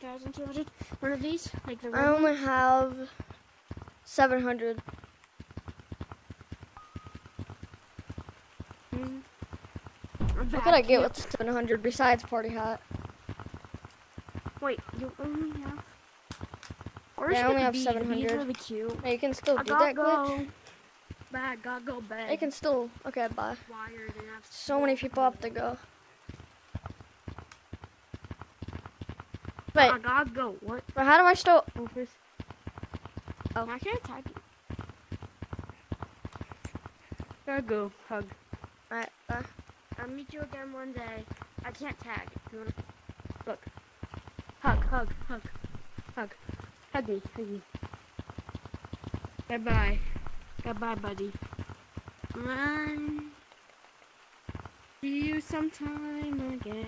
Two thousand two hundred. One of these, like the I only have 700. Mm. What could I get with 700 besides party hat? Wait, you only have. Or Yeah, I only have these. 700. Are really cute. Hey, you can still I do that glitch. go. Bad, gotta go bad. I can still. Okay, bye. Wired So many people have to go. Wait, I gotta go. What? but how do I still? Office. Oh. oh. I can't tag you. Gotta go. Hug. Alright, bye. I'll meet you again one day. I can't tag. You wanna... Look. Hug, hug, hug, hug. Hug me, hug me. Goodbye. Goodbye, buddy. Run. See you sometime again.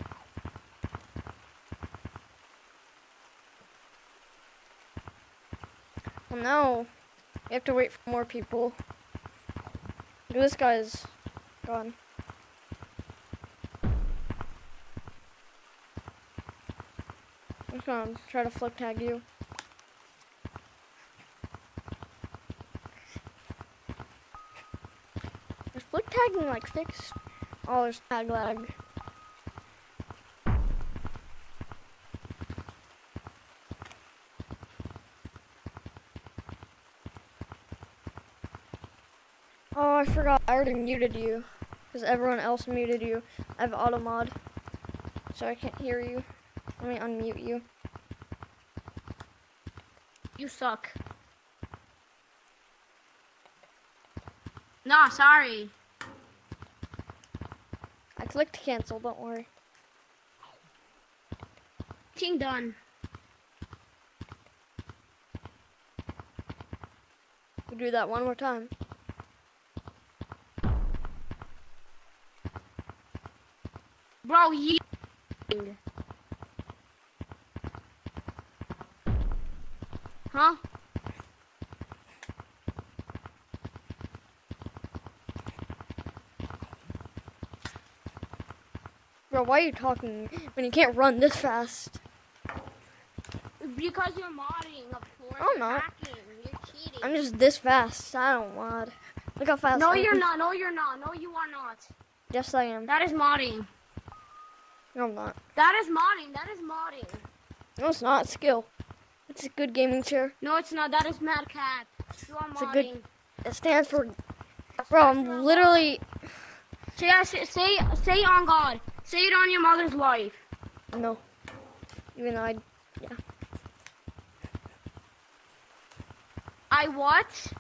No. We have to wait for more people. This guy's gone. I'm gonna try to flip tag you. Is flip tagging like fixed? Oh, there's tag lag. Oh, I forgot. I already muted you. Because everyone else muted you. I have auto mod. So I can't hear you. Let me unmute you. You suck. Nah, sorry. I clicked cancel, don't worry. Team done. We'll do that one more time. Bro, you. Huh? Bro, why are you talking when you can't run this fast? Because you're modding, of course. I'm not. You're cheating. I'm just this fast. I don't mod. Look how fast No, I you're am. not. No, you're not. No, you are not. Yes, I am. That is modding. No, I'm not. That is modding. That is modding. No, it's not. It's skill. It's a good gaming chair. No, it's not. That is Mad Cat. You are It's a good- It stands for. Bro, I'm literally. Say, say, say, say on God. Say it on your mother's life. No. Even though I. Yeah. I what?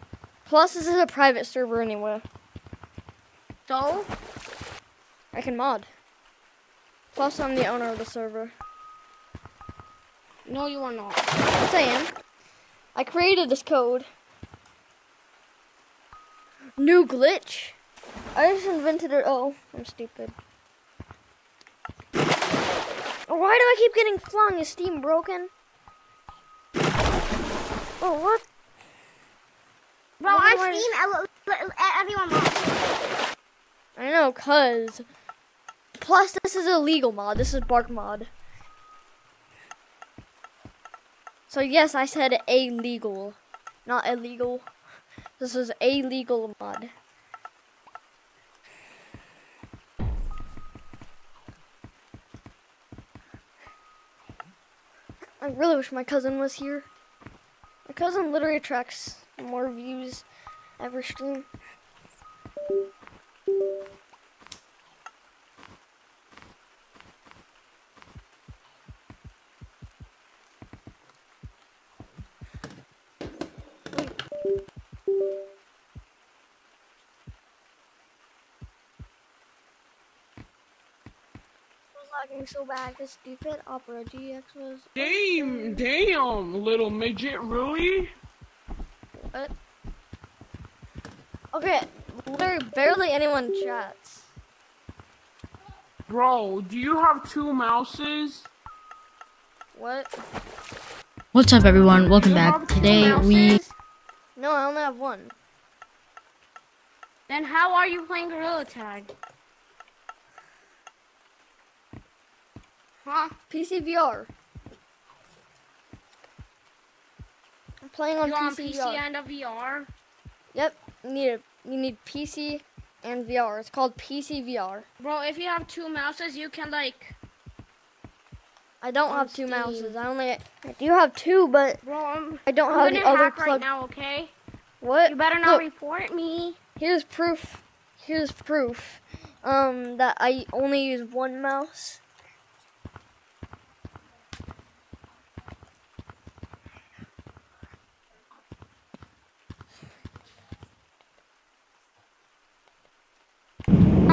Plus, this is a private server anyway. So? I can mod. Plus, I'm the owner of the server. No, you are not. Yes, I am. I created this code. New glitch. I just invented it. Oh, I'm stupid. Why do I keep getting flung? Is Steam broken? Oh, what? Bro, on I- Steam, everyone lost. I know, cuz. Plus, this is a legal mod. This is Bark mod. So, yes, I said a legal, not illegal. This is a legal mod. I really wish my cousin was here. My cousin literally attracts more views every stream. Was so bad. This stupid Opera GX was. Damn, damn, little midget, really? What? Okay, literally barely anyone chats. Bro, do you have two mouses? What? What's up, everyone? Welcome back. Today we? No, I only have one. Then how are you playing Gorilla Tag? Huh? PC VR. I'm playing on You on PC, PC VR. and a VR? Yep, you need a, you need PC and VR. It's called PC VR. Bro, if you have two mouses, you can like. I don't have two Steam. mouses. I only I do have two, but Bro, I'm, I don't I'm have the other hack right now, okay? What? You better not Look, report me. here's proof. Here's proof. Um, that I only use one mouse.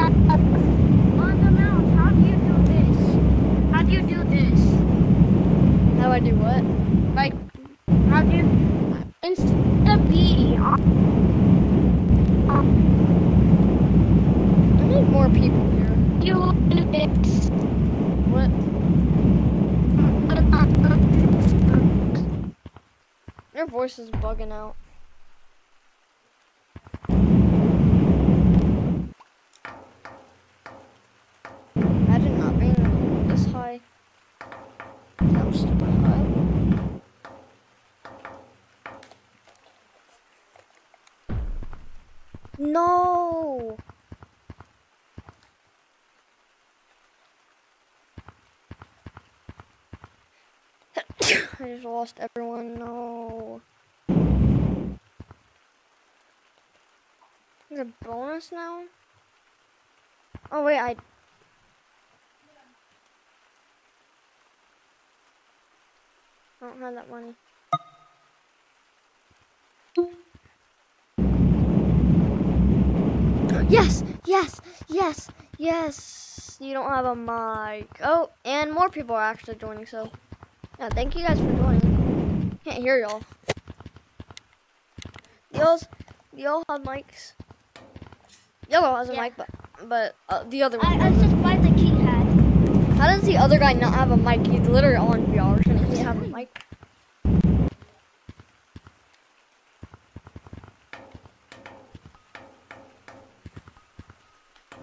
On the mouse, how do you do this? How do you do this? How do I do what? Like, how do you. Instead of I need more people here. you. What? Your voice is bugging out. Imagine not being this high. That was super high. No! I just lost everyone. No. There's a bonus now? Oh, wait, I. I don't have that money. Yes, yes, yes, yes. You don't have a mic. Oh, and more people are actually joining, so. Yeah, thank you guys for joining. Can't hear y'all. Y'all's, y'all have mics. Yellow has a Yeah. mic, but but uh, the other one. I just buy the keypad. How does the other guy not have a mic? He's literally on VR. Shouldn't he have a mic?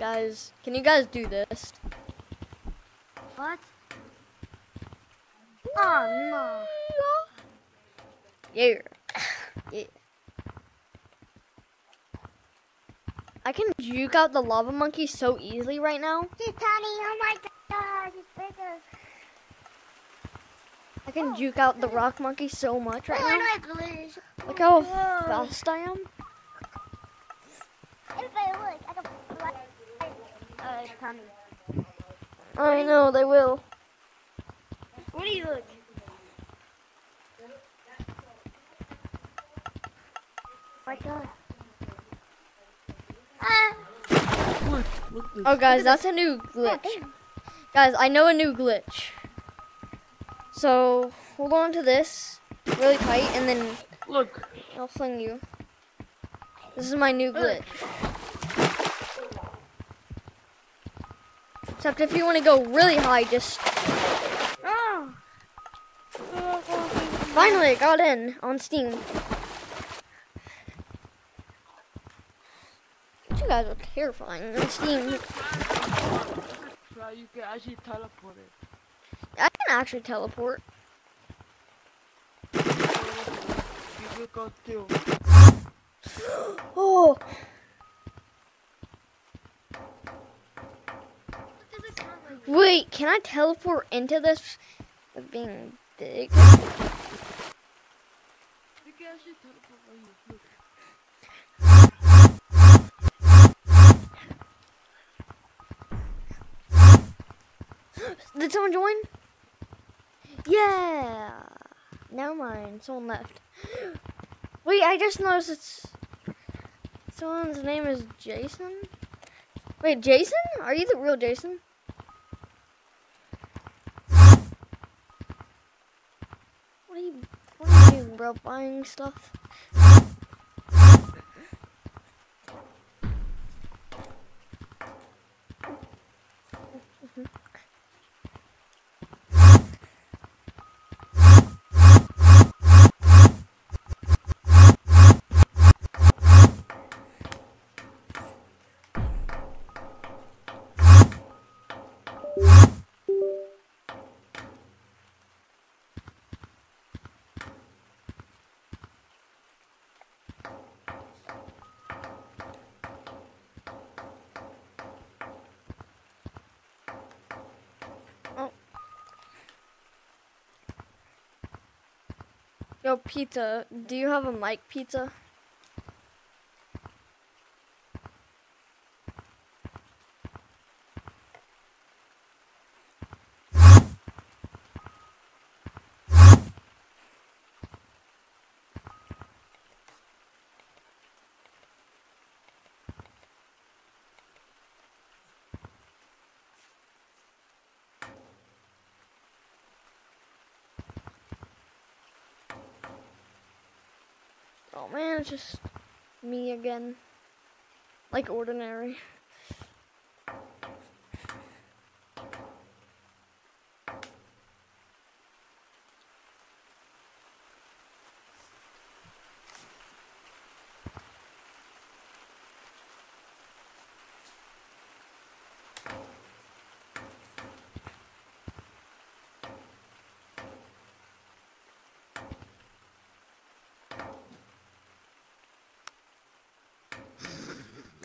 Guys, can you guys do this? What? Oh no. Yeah. Yeah. I can juke out the lava monkey so easily right now. Tiny. Oh my god. Bigger. I can juke out the rock monkey so much right oh, now. Look how fast I am. Everybody look. I can Uh, it's coming. I know they will. What do you look? My god. Ah. Look, look this. Oh, guys, that's a new glitch. Guys, I know a new glitch. So, hold on to this really tight, and then Look, I'll fling you. This is my new glitch. Except if you want to go really high, just finally I got in on Steam. You guys are terrifying on Steam. You can actually teleport it. I can actually teleport. You will go. Oh, wait, can I teleport into this being big? Did someone join? Yeah. Never mind. Someone left. Wait, I just noticed it's someone's name is Jason. Wait, Jason? Are you the real Jason? What are you? What are you doing, bro? Buying stuff? Yo, pizza. Do you have a mic, pizza? Oh man, it's just me again. Like ordinary.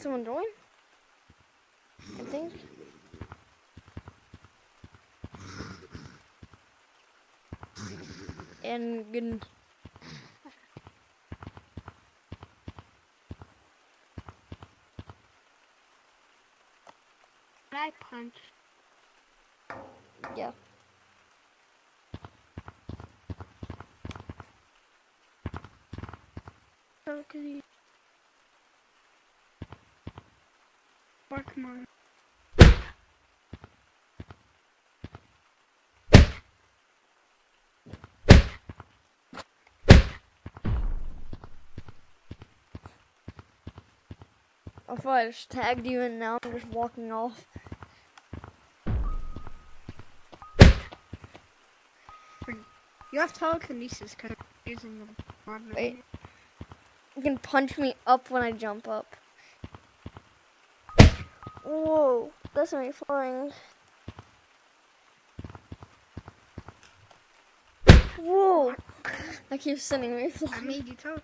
Someone join? I think. And good. I punch. Yeah. Oh, so you Pokemon. I thought I just tagged you and now I'm just walking off. You have telekinesis because I'm using them. on Wait. You can punch me up when I jump up. Whoa, that's me flying. Whoa, I keep sending me flying. I made you tell.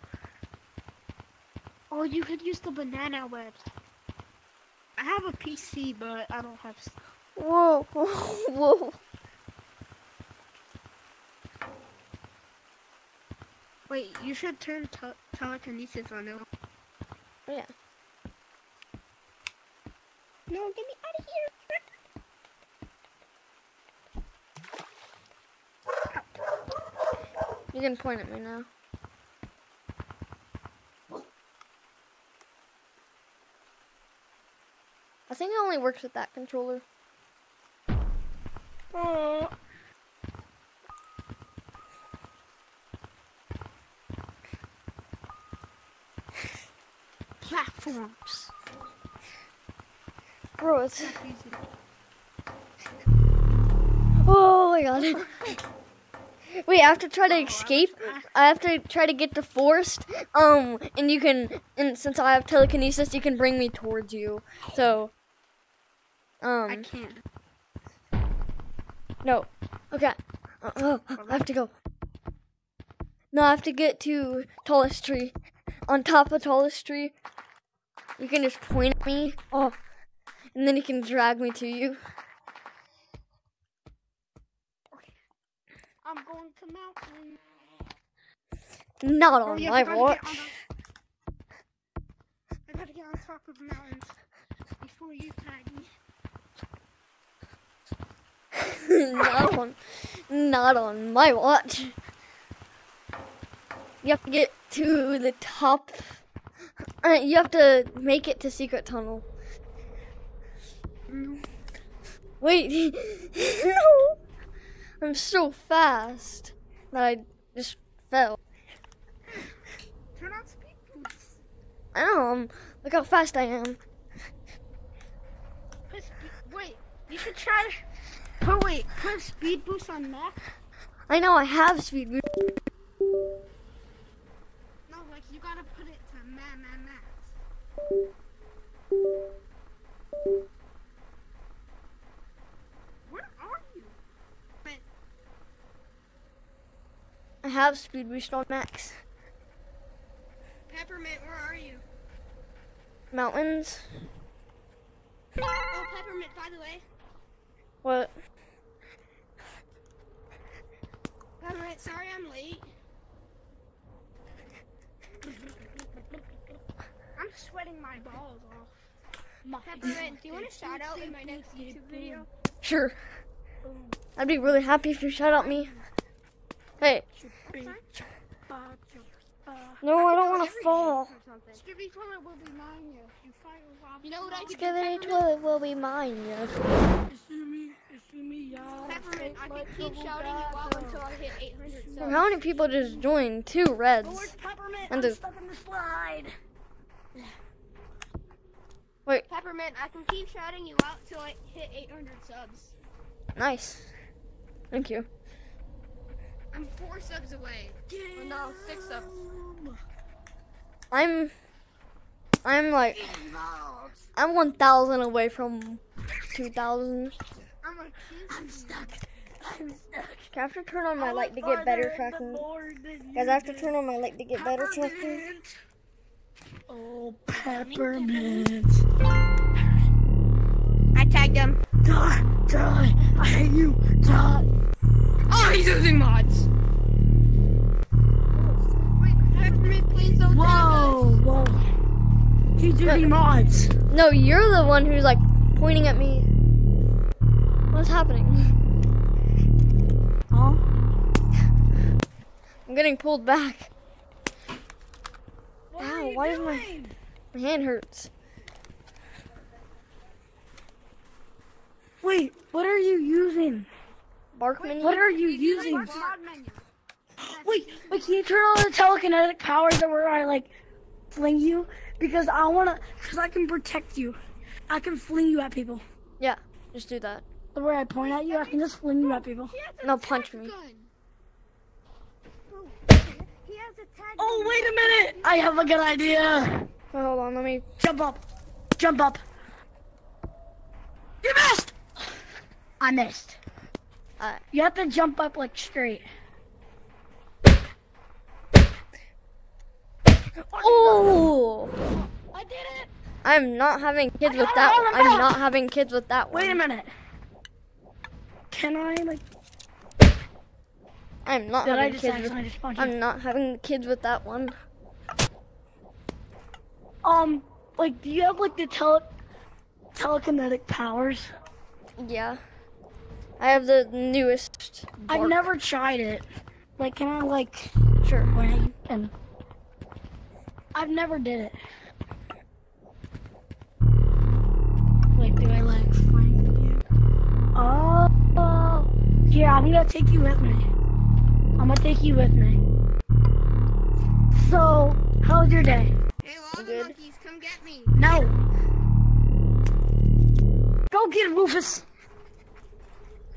Oh, you could use the banana webs. I have a PC, but I don't have. Whoa, whoa. Wait, you should turn tel telekinesis on it. Yeah. No, get me out of here. You can point at me now. I think it only works with that controller. Oh, Platforms. Oh my god. Wait, I have to try to escape. I have to try to get to forest. Um, and you can, and since I have telekinesis, you can bring me towards you. So, um. I can't. no. Okay. Uh, oh, I have to go. No, I have to get to tallest tree. On top of tallest tree, you can just point at me. Oh, and then you can drag me to you. I'm going to mountain. Not Oh, on my watch. on the- I gotta get on top of the mountains before you tag me. not on, not on my watch. You have to get to the top. Uh, you have to make it to secret tunnel. Mm. Wait, no! I'm so fast that I just fell. Turn on speed boost. I know. I'm, look how fast I am. Put speed, wait, you should try to. Put wait, put speed boost on Mac? I know I have speed boost. No, like you gotta put it to ma ma max. Where are you? Wait, I have speed boost on max. Peppermint, where are you? Mountains. Oh, Peppermint, by the way. What? Peppermint, sorry I'm late. I'm sweating my balls off. Peppermint, do you want a shout out in my next YouTube video? Sure. I'd be really happy if you shout out me. Hey, no, I don't want to fall. Skibidi Toilet will be mine if you fight with Rob. You know what I could do, Skibidi Peppermint? toilet will be mine, yes. Peppermint, I could keep shouting you out until I hit 800 subs. How many people just joined? Two reds. Peppermint, And I'm the- stuck in the slide. Peppermint, I can keep shouting you out till I hit 800 subs. Nice. Thank you. I'm four subs away. Well, no, six subs. I'm, I'm like, I'm 1,000 away from 2,000. I'm a I'm stuck. I'm stuck. I have to turn on my light to get better tracking. Guys, I have to turn on my light to get better tracking. Oh, peppermint. I tagged him. Die, die. I hate you. Die. Oh, he's using mods. Wait, Peppermint, please don't Whoa, whoa. He's using mods. No, you're the one who's like pointing at me. What's happening? Huh? I'm getting pulled back. What Ow, are you why is my- My hand hurts. Wait, what are you using? Bark menu? What are you using? Mod. Wait, wait, can you turn on the telekinetic powers that where I like fling you? Because I wanna, because I can protect you. I can fling you at people. Yeah, just do that. The way I point at you, I can just fling you at people. No, punch me. He has a tag Oh, wait a minute! I have a good idea. Wait, hold on, let me. Jump up. Jump up. You missed! I missed. Alright. You have to jump up like straight. Oh! I did it! I'm not having kids with that. one. I'm not having kids with that one. Wait a minute. Can I like? I'm not Did having kids with. accidentally just punch you? I'm not having kids with that one. Um, like, do you have like the tele telekinetic powers? Yeah. I have the newest. I've never tried it. Like, can I like? Sure. Wait, and I've never did it. Like, do I like flank you? Oh, here I'm gonna take you with me. I'm gonna take you with me. So, how was your day? Hey, lava Good. monkeys, come get me. No. Go get Rufus. I'm on other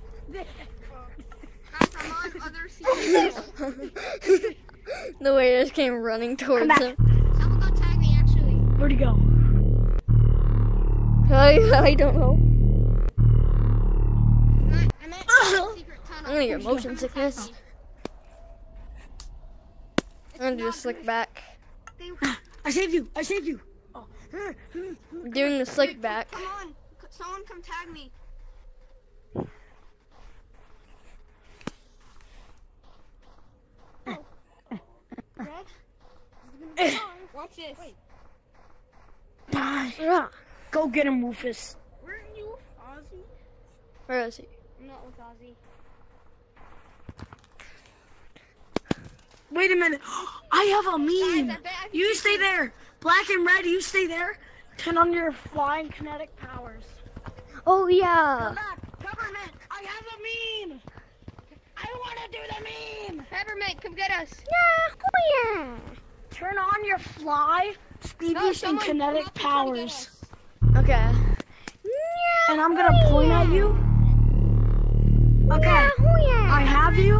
secret. The way it just came running towards him. Someone go tag me, actually. Where'd he go? I, I don't know. I'm at, I'm at the secret tunnel. I'm gonna get motion sickness. I'm gonna do a slick back. I saved you. I saved you. Oh. I'm doing the slick back. Come on. Someone come tag me. Watch this. Ah, Go get him, Rufus. Weren't you with Ozzy? Where is he? I'm not with Ozzy. Wait a minute. I have a meme. Guys, I I You stay there. Black and red, you stay there. Turn on your flying kinetic powers. Oh yeah. back. Peppermint, I have a meme. I want to do the meme. Peppermint, come get us. Turn on your fly, speed No, and kinetic come up and try to get powers. us. Okay. And I'm going to point at you. Okay. I have you.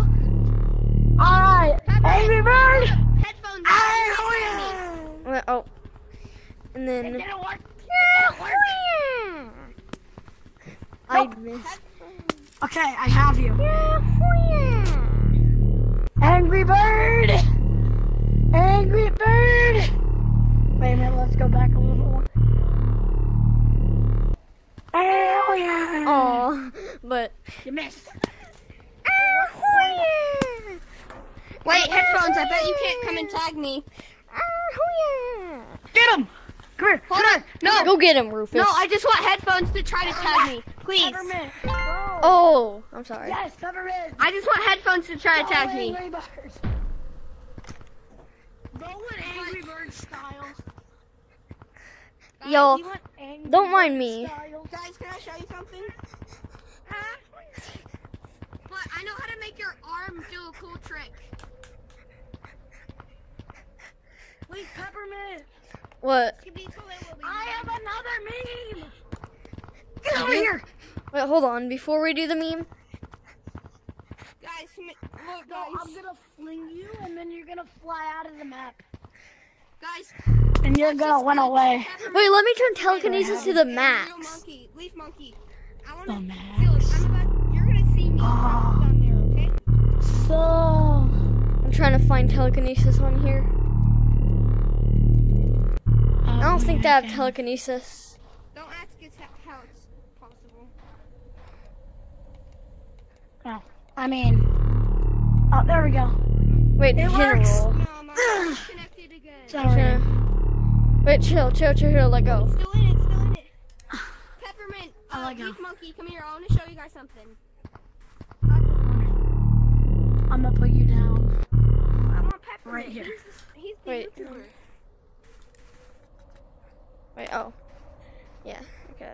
Alright. Angry Bird. Headphones. Ah, Wait, Oh. And then didn't work. I missed. Okay, I have you. Angry Bird! Angry Bird! Wait a minute, let's go back a little more. Oh yeah! Aw, but You missed. Wait, headphones. I bet you can't come and tag me. Get him! Come here! Hold on. No. go get him, Rufus. No, I just want headphones to try to tag me. Please. Peppermint! Oh, I'm sorry. Yes, Peppermint! I just want headphones to try to tag Go me. Angry Bird! Go with Angry Bird styles. Yo, You want Angry don't mind me. styles? Guys, can I show you something? But I know how to make your arm do a cool trick. Wait, Peppermint! What? I have another meme! Get over here! Wait, hold on. Before we do the meme, Guys, come here. look, No. I'm gonna fling you, and then you're gonna fly out of the map. Guys, And you're gonna this, run away. Wait, let me turn telekinesis to the and Real max. monkey, leaf monkey. I want The to. max? I'm about. You're gonna see me Ah. down there, okay? So. I'm trying to find telekinesis on here. I don't think they have telekinesis. Don't ask us how, how it's possible. Oh, I mean. Oh, there we go. Wait, It general. works. No, my connected again. Sorry. Wait, chill, chill, chill, chill. Let go. Still in it, still in it. Peppermint, I uh, like leaf how- monkey, come here. I want to show you guys something. I'm gonna put you down. I want Peppermint. Right here. He's, the- he's the Wait. YouTuber. Wait, oh. Yeah, okay.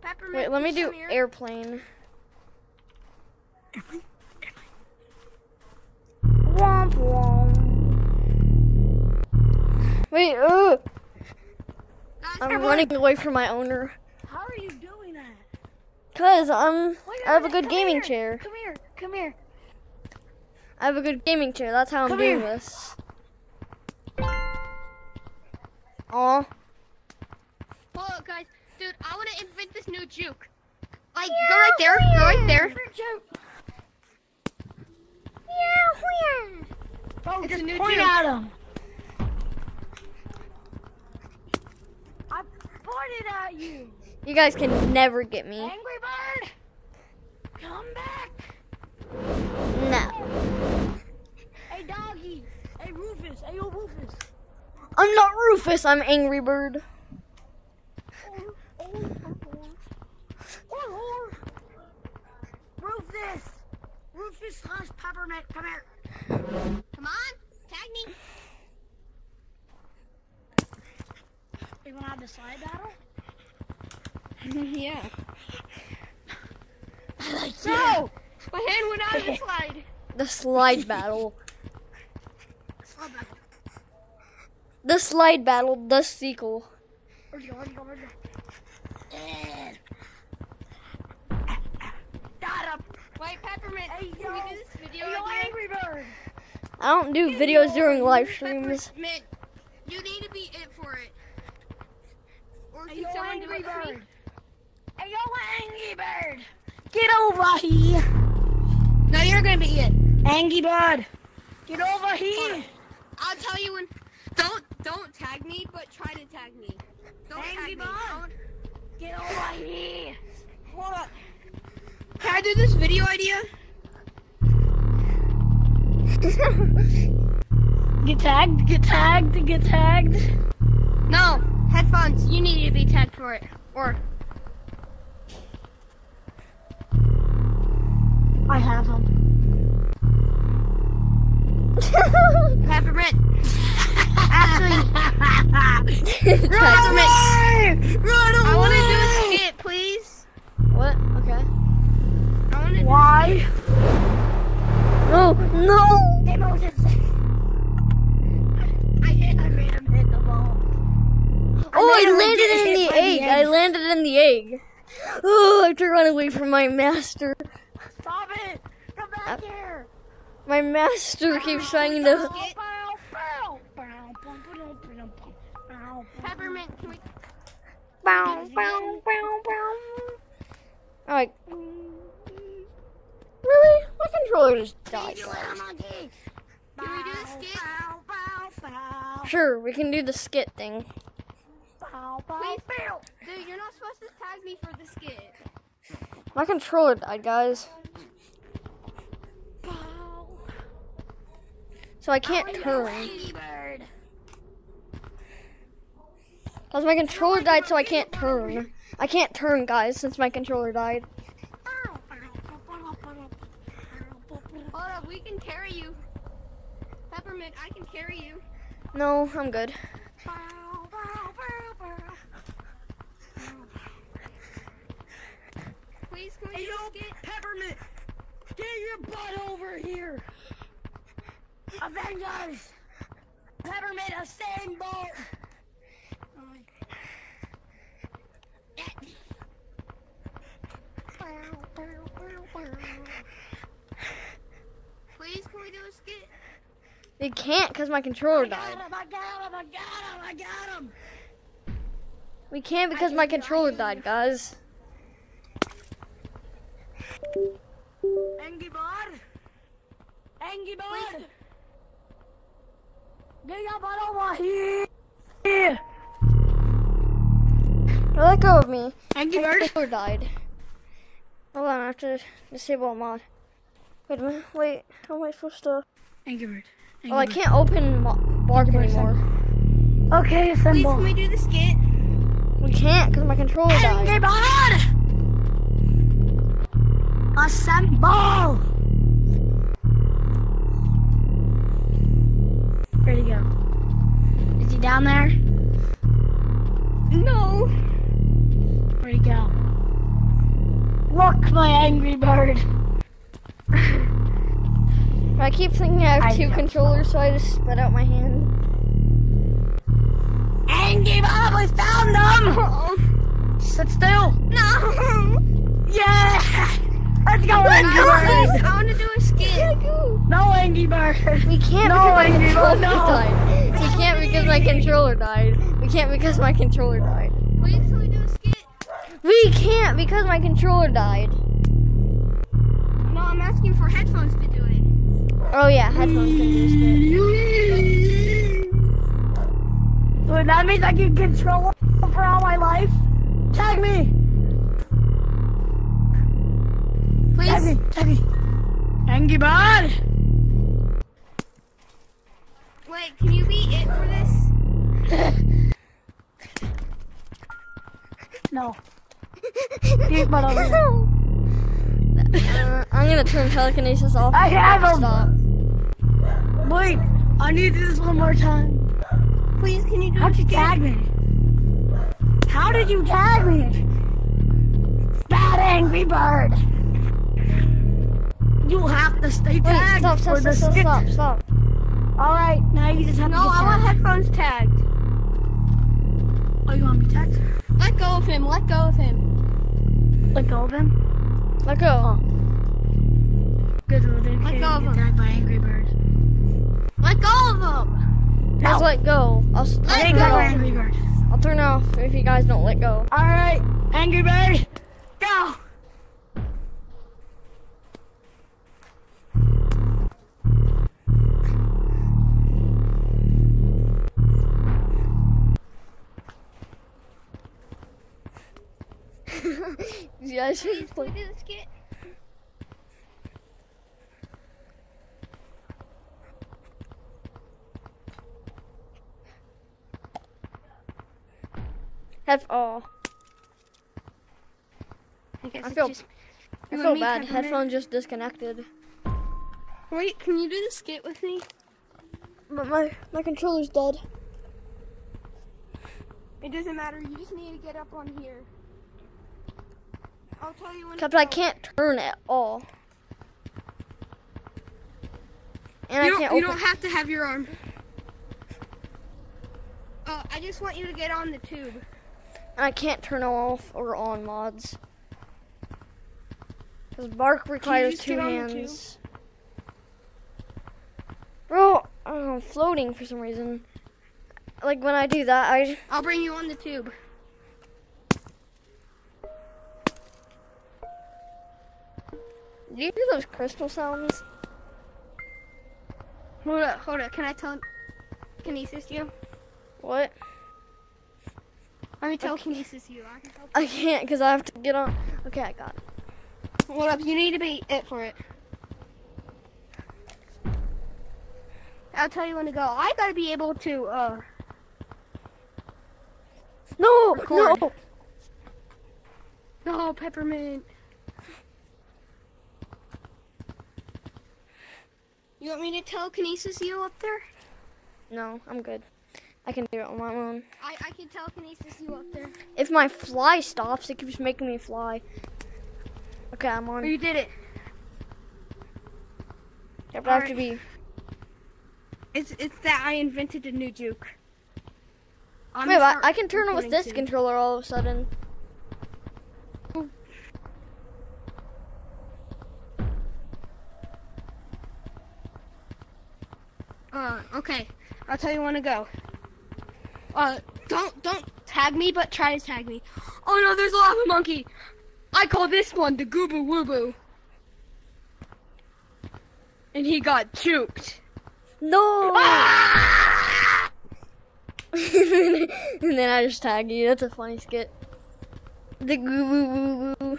Peppermint. Wait, let me please do come here. airplane. Womp womp. Wait, uh, Guys, I'm come running away from my owner. How are you doing that? Cause um, Wait I have a good gaming here. chair. Come here. Come here. I have a good gaming chair. That's how I'm Come doing here. this. Aw. Hold on, guys. Dude, I want to invent this new juke. Like, go right there. Go right there. Oh, It's just point at him. I pointed at you. You guys can never get me. Angry Bird. Come back. No. Hey, doggy. Hey, Rufus. Hey, yo, Rufus. I'm not Rufus, I'm Angry Bird. Rufus. Rufus slash Peppermint. Come here. Come on. Tag me. You wanna have the slide battle? yeah. I like No! My hand went out of the slide. The slide battle. Slide battle. The slide battle, the sequel. Where'd you go? Where'd you go? Where'd you go? Eh. Got him. Wait, Peppermint, Hey, can we do this video Hey, yo, again? Angry Bird. I don't do videos during live streams. Peppermint, you need to be it for it. Or Hey, can yo, someone do Angry it for me? Bird. Hey, yo, Angry Bird. Get over here. No, you're gonna be it. Angry Bird. Get over here. I'll tell you when. Don't don't tag me, but try to tag me. Don't Angry tag me. Bird. Get over here. Hold up. Can I do this video idea? Get tagged, get tagged, get tagged. No, headphones. You need to be tagged for it. Or I have them. peppermint. Actually, Run away! Run away! I want to do a skit, please. what? Okay. Why? No, no! They both I hit, I made him hit the ball. Oh, I landed in the egg. the. I landed in the egg. Oh, I have to run away from my master. Stop it! Come back uh, here! My master keeps trying to... Peppermint, can we... Bow, bow, bow, bow. All right. Mm really? My controller just died. You little we do a skit? Bow, bow, bow, Sure, we can do the skit thing. bow, bow, Please. bow. Dude, you're not supposed to tag me for the skit. My controller died, guys. So I can't turn. Cause my controller died, so I can't turn. I can't turn, guys, since my controller died. Hold up, we can carry you. Peppermint, I can carry you. No, I'm good. Please, can we Hey, do yo. Peppermint! Get your butt over here! Avengers! Peppermint, a sand bolt! Please, can we do a skit? We can't, cause my controller died. him, I got him, I got him, I got him! We can't because my controller died, guys. Angry Bird! Angry Bird! Get butt over here! Let go of me. Angry My controller died. Hold on, I have to disable a mod. Wait a minute. Wait, how am I supposed to? Angry Bird. Oh, I can't open Bark anymore. Okay, assemble. Please, can we do the skit? We can't because my controller died. Angry. Bird! Assemble! Where'd he go? Is he down there? No. Where'd he go? Look, my angry bird. I keep thinking I have I two controllers, so I just spread out my hand. Angry bird, we found them! Sit still. No. Yeah! Let's go, I want, bird. I want to do a skit. No angry bird. We can't No, because my controller no. died. We can't because my controller died. We can't because my controller died. Please, can we do a skit? We can't because my controller died. No, I'm asking for headphones to do it. Oh yeah, headphones can do skit. So that means I can control for all my life? Tag me! Tag Please. me, tag me. Angry bird! Wait, can you be it for this? No. Get your butt over here. Uh, I'm gonna turn telekinesis off. I have 'em. Stop. Wait, I need to do this one more time. Please, can you do How'd you tag me? How did you tag me? Bad angry bird. You have to stay Wait, tagged stop, stop, stop, stop, stop, stop. All right, now you just have No, to get I want headphones tagged. Oh, you want me tagged? Let go of him. Let go of him. Let go of him. Let go. Oh. Good little kid Let go of get him. attacked by angry birds. Let go of them. Just let go. I'll, s- Let I'll, by angry birds. I'll turn off if you guys don't let go. All right, angry bird, go. You guys should Can we play. do the skit? Have oh, I I feel- just. I feel bad. Headphone just disconnected. Wait, can you do the skit with me? But my my controller's dead. It doesn't matter. You just need to get up on here. I'll tell you when. Except I can't turn at all. And You I can't don't, you don't have to have your arm. Uh, I just want you to get on the tube. and I can't turn off or on mods. Because bark requires two get on the tube? hands. Bro, I'm floating for some reason. Like when I do that, I I'll bring you on the tube. Do you hear those crystal sounds? Hold up, hold up. Can I tell? Can he assist you? What? Let me telekinesis you. I can. I can't because I have to get on. Okay, I got it. Hold up, you need to be it for it. I'll tell you when to go. I gotta be able to, uh, No, Record. no. no, peppermint. You want me to telekinesis you up there? No, I'm good. I can do it on my own. I, I can telekinesis you up there. If my fly stops, it keeps making me fly. Okay, I'm on. Oh, you did it. Yeah, but I have to be. It's it's that I invented a new juke. I'm Wait, I, I can turn it with this soon. controller all of a sudden. Uh, okay. I'll tell you when to go. Uh, don't don't tag me, but try to tag me. Oh no, there's a lava monkey. I call this one the Gooba Wooboo. And he got juked. No! Ah! and then I just tag you. That's a funny skit. The goo boo boo boo.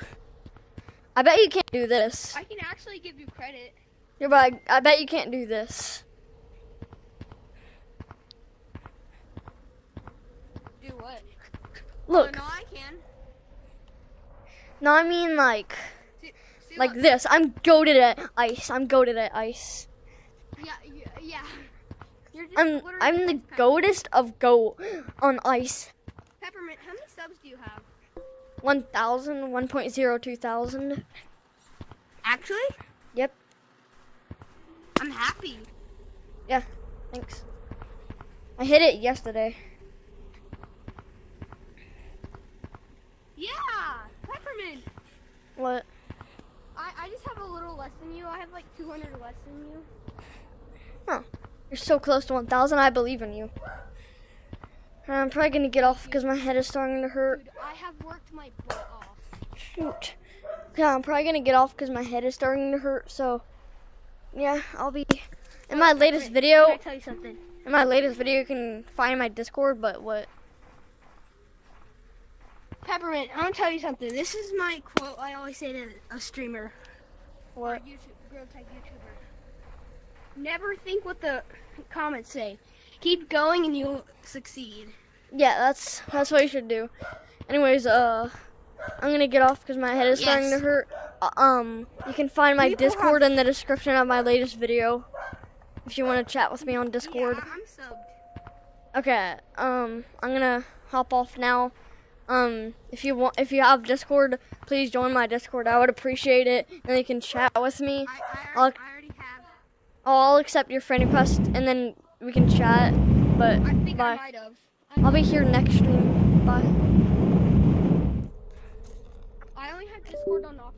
I bet you can't do this. I can actually give you credit. Yeah, but I, I bet you can't do this. Do what? Look, Oh, no, I can. no, I mean like, See, see like look. this. I'm goaded at ice. I'm goaded at ice. Yeah, yeah, yeah. You're just I'm I'm the goatest of go on ice. Peppermint, how many subs do you have? 1,000, 1.0, 2,000. Actually? Yep. I'm happy. Yeah, thanks. I hit it yesterday. Yeah, Peppermint. What? I, I just have a little less than you. I have like 200 less than you. Huh. You're so close to 1,000. I believe in you. I'm probably gonna get off because my head is starting to hurt. Dude, I have worked my butt off. Shoot. Yeah, I'm probably gonna get off because my head is starting to hurt. So, yeah, I'll be in my latest Can video. I tell you something? In my latest video, you can find my Discord. But what? Peppermint, I'm gonna tell you something. This is my quote I always say to a streamer or What? YouTube, Gorilla Tag YouTuber. Never think what the comments say. Keep going and you'll succeed. Yeah, that's that's what you should do. Anyways, uh, I'm gonna get off because my head is starting to hurt. Uh, um, you can find my People Discord in the description of my latest video. If you want to chat with me on Discord. Yeah, I'm subbed. Okay, um, I'm gonna hop off now. Um, if you want, if you have Discord, please join my Discord. I would appreciate it, and you can chat with me. I, I, I'll- already, I already have. I'll accept your friend request, and then we can chat. But I think I bye. might have. I'll be here next stream. Bye. I only have Discord on Oculus.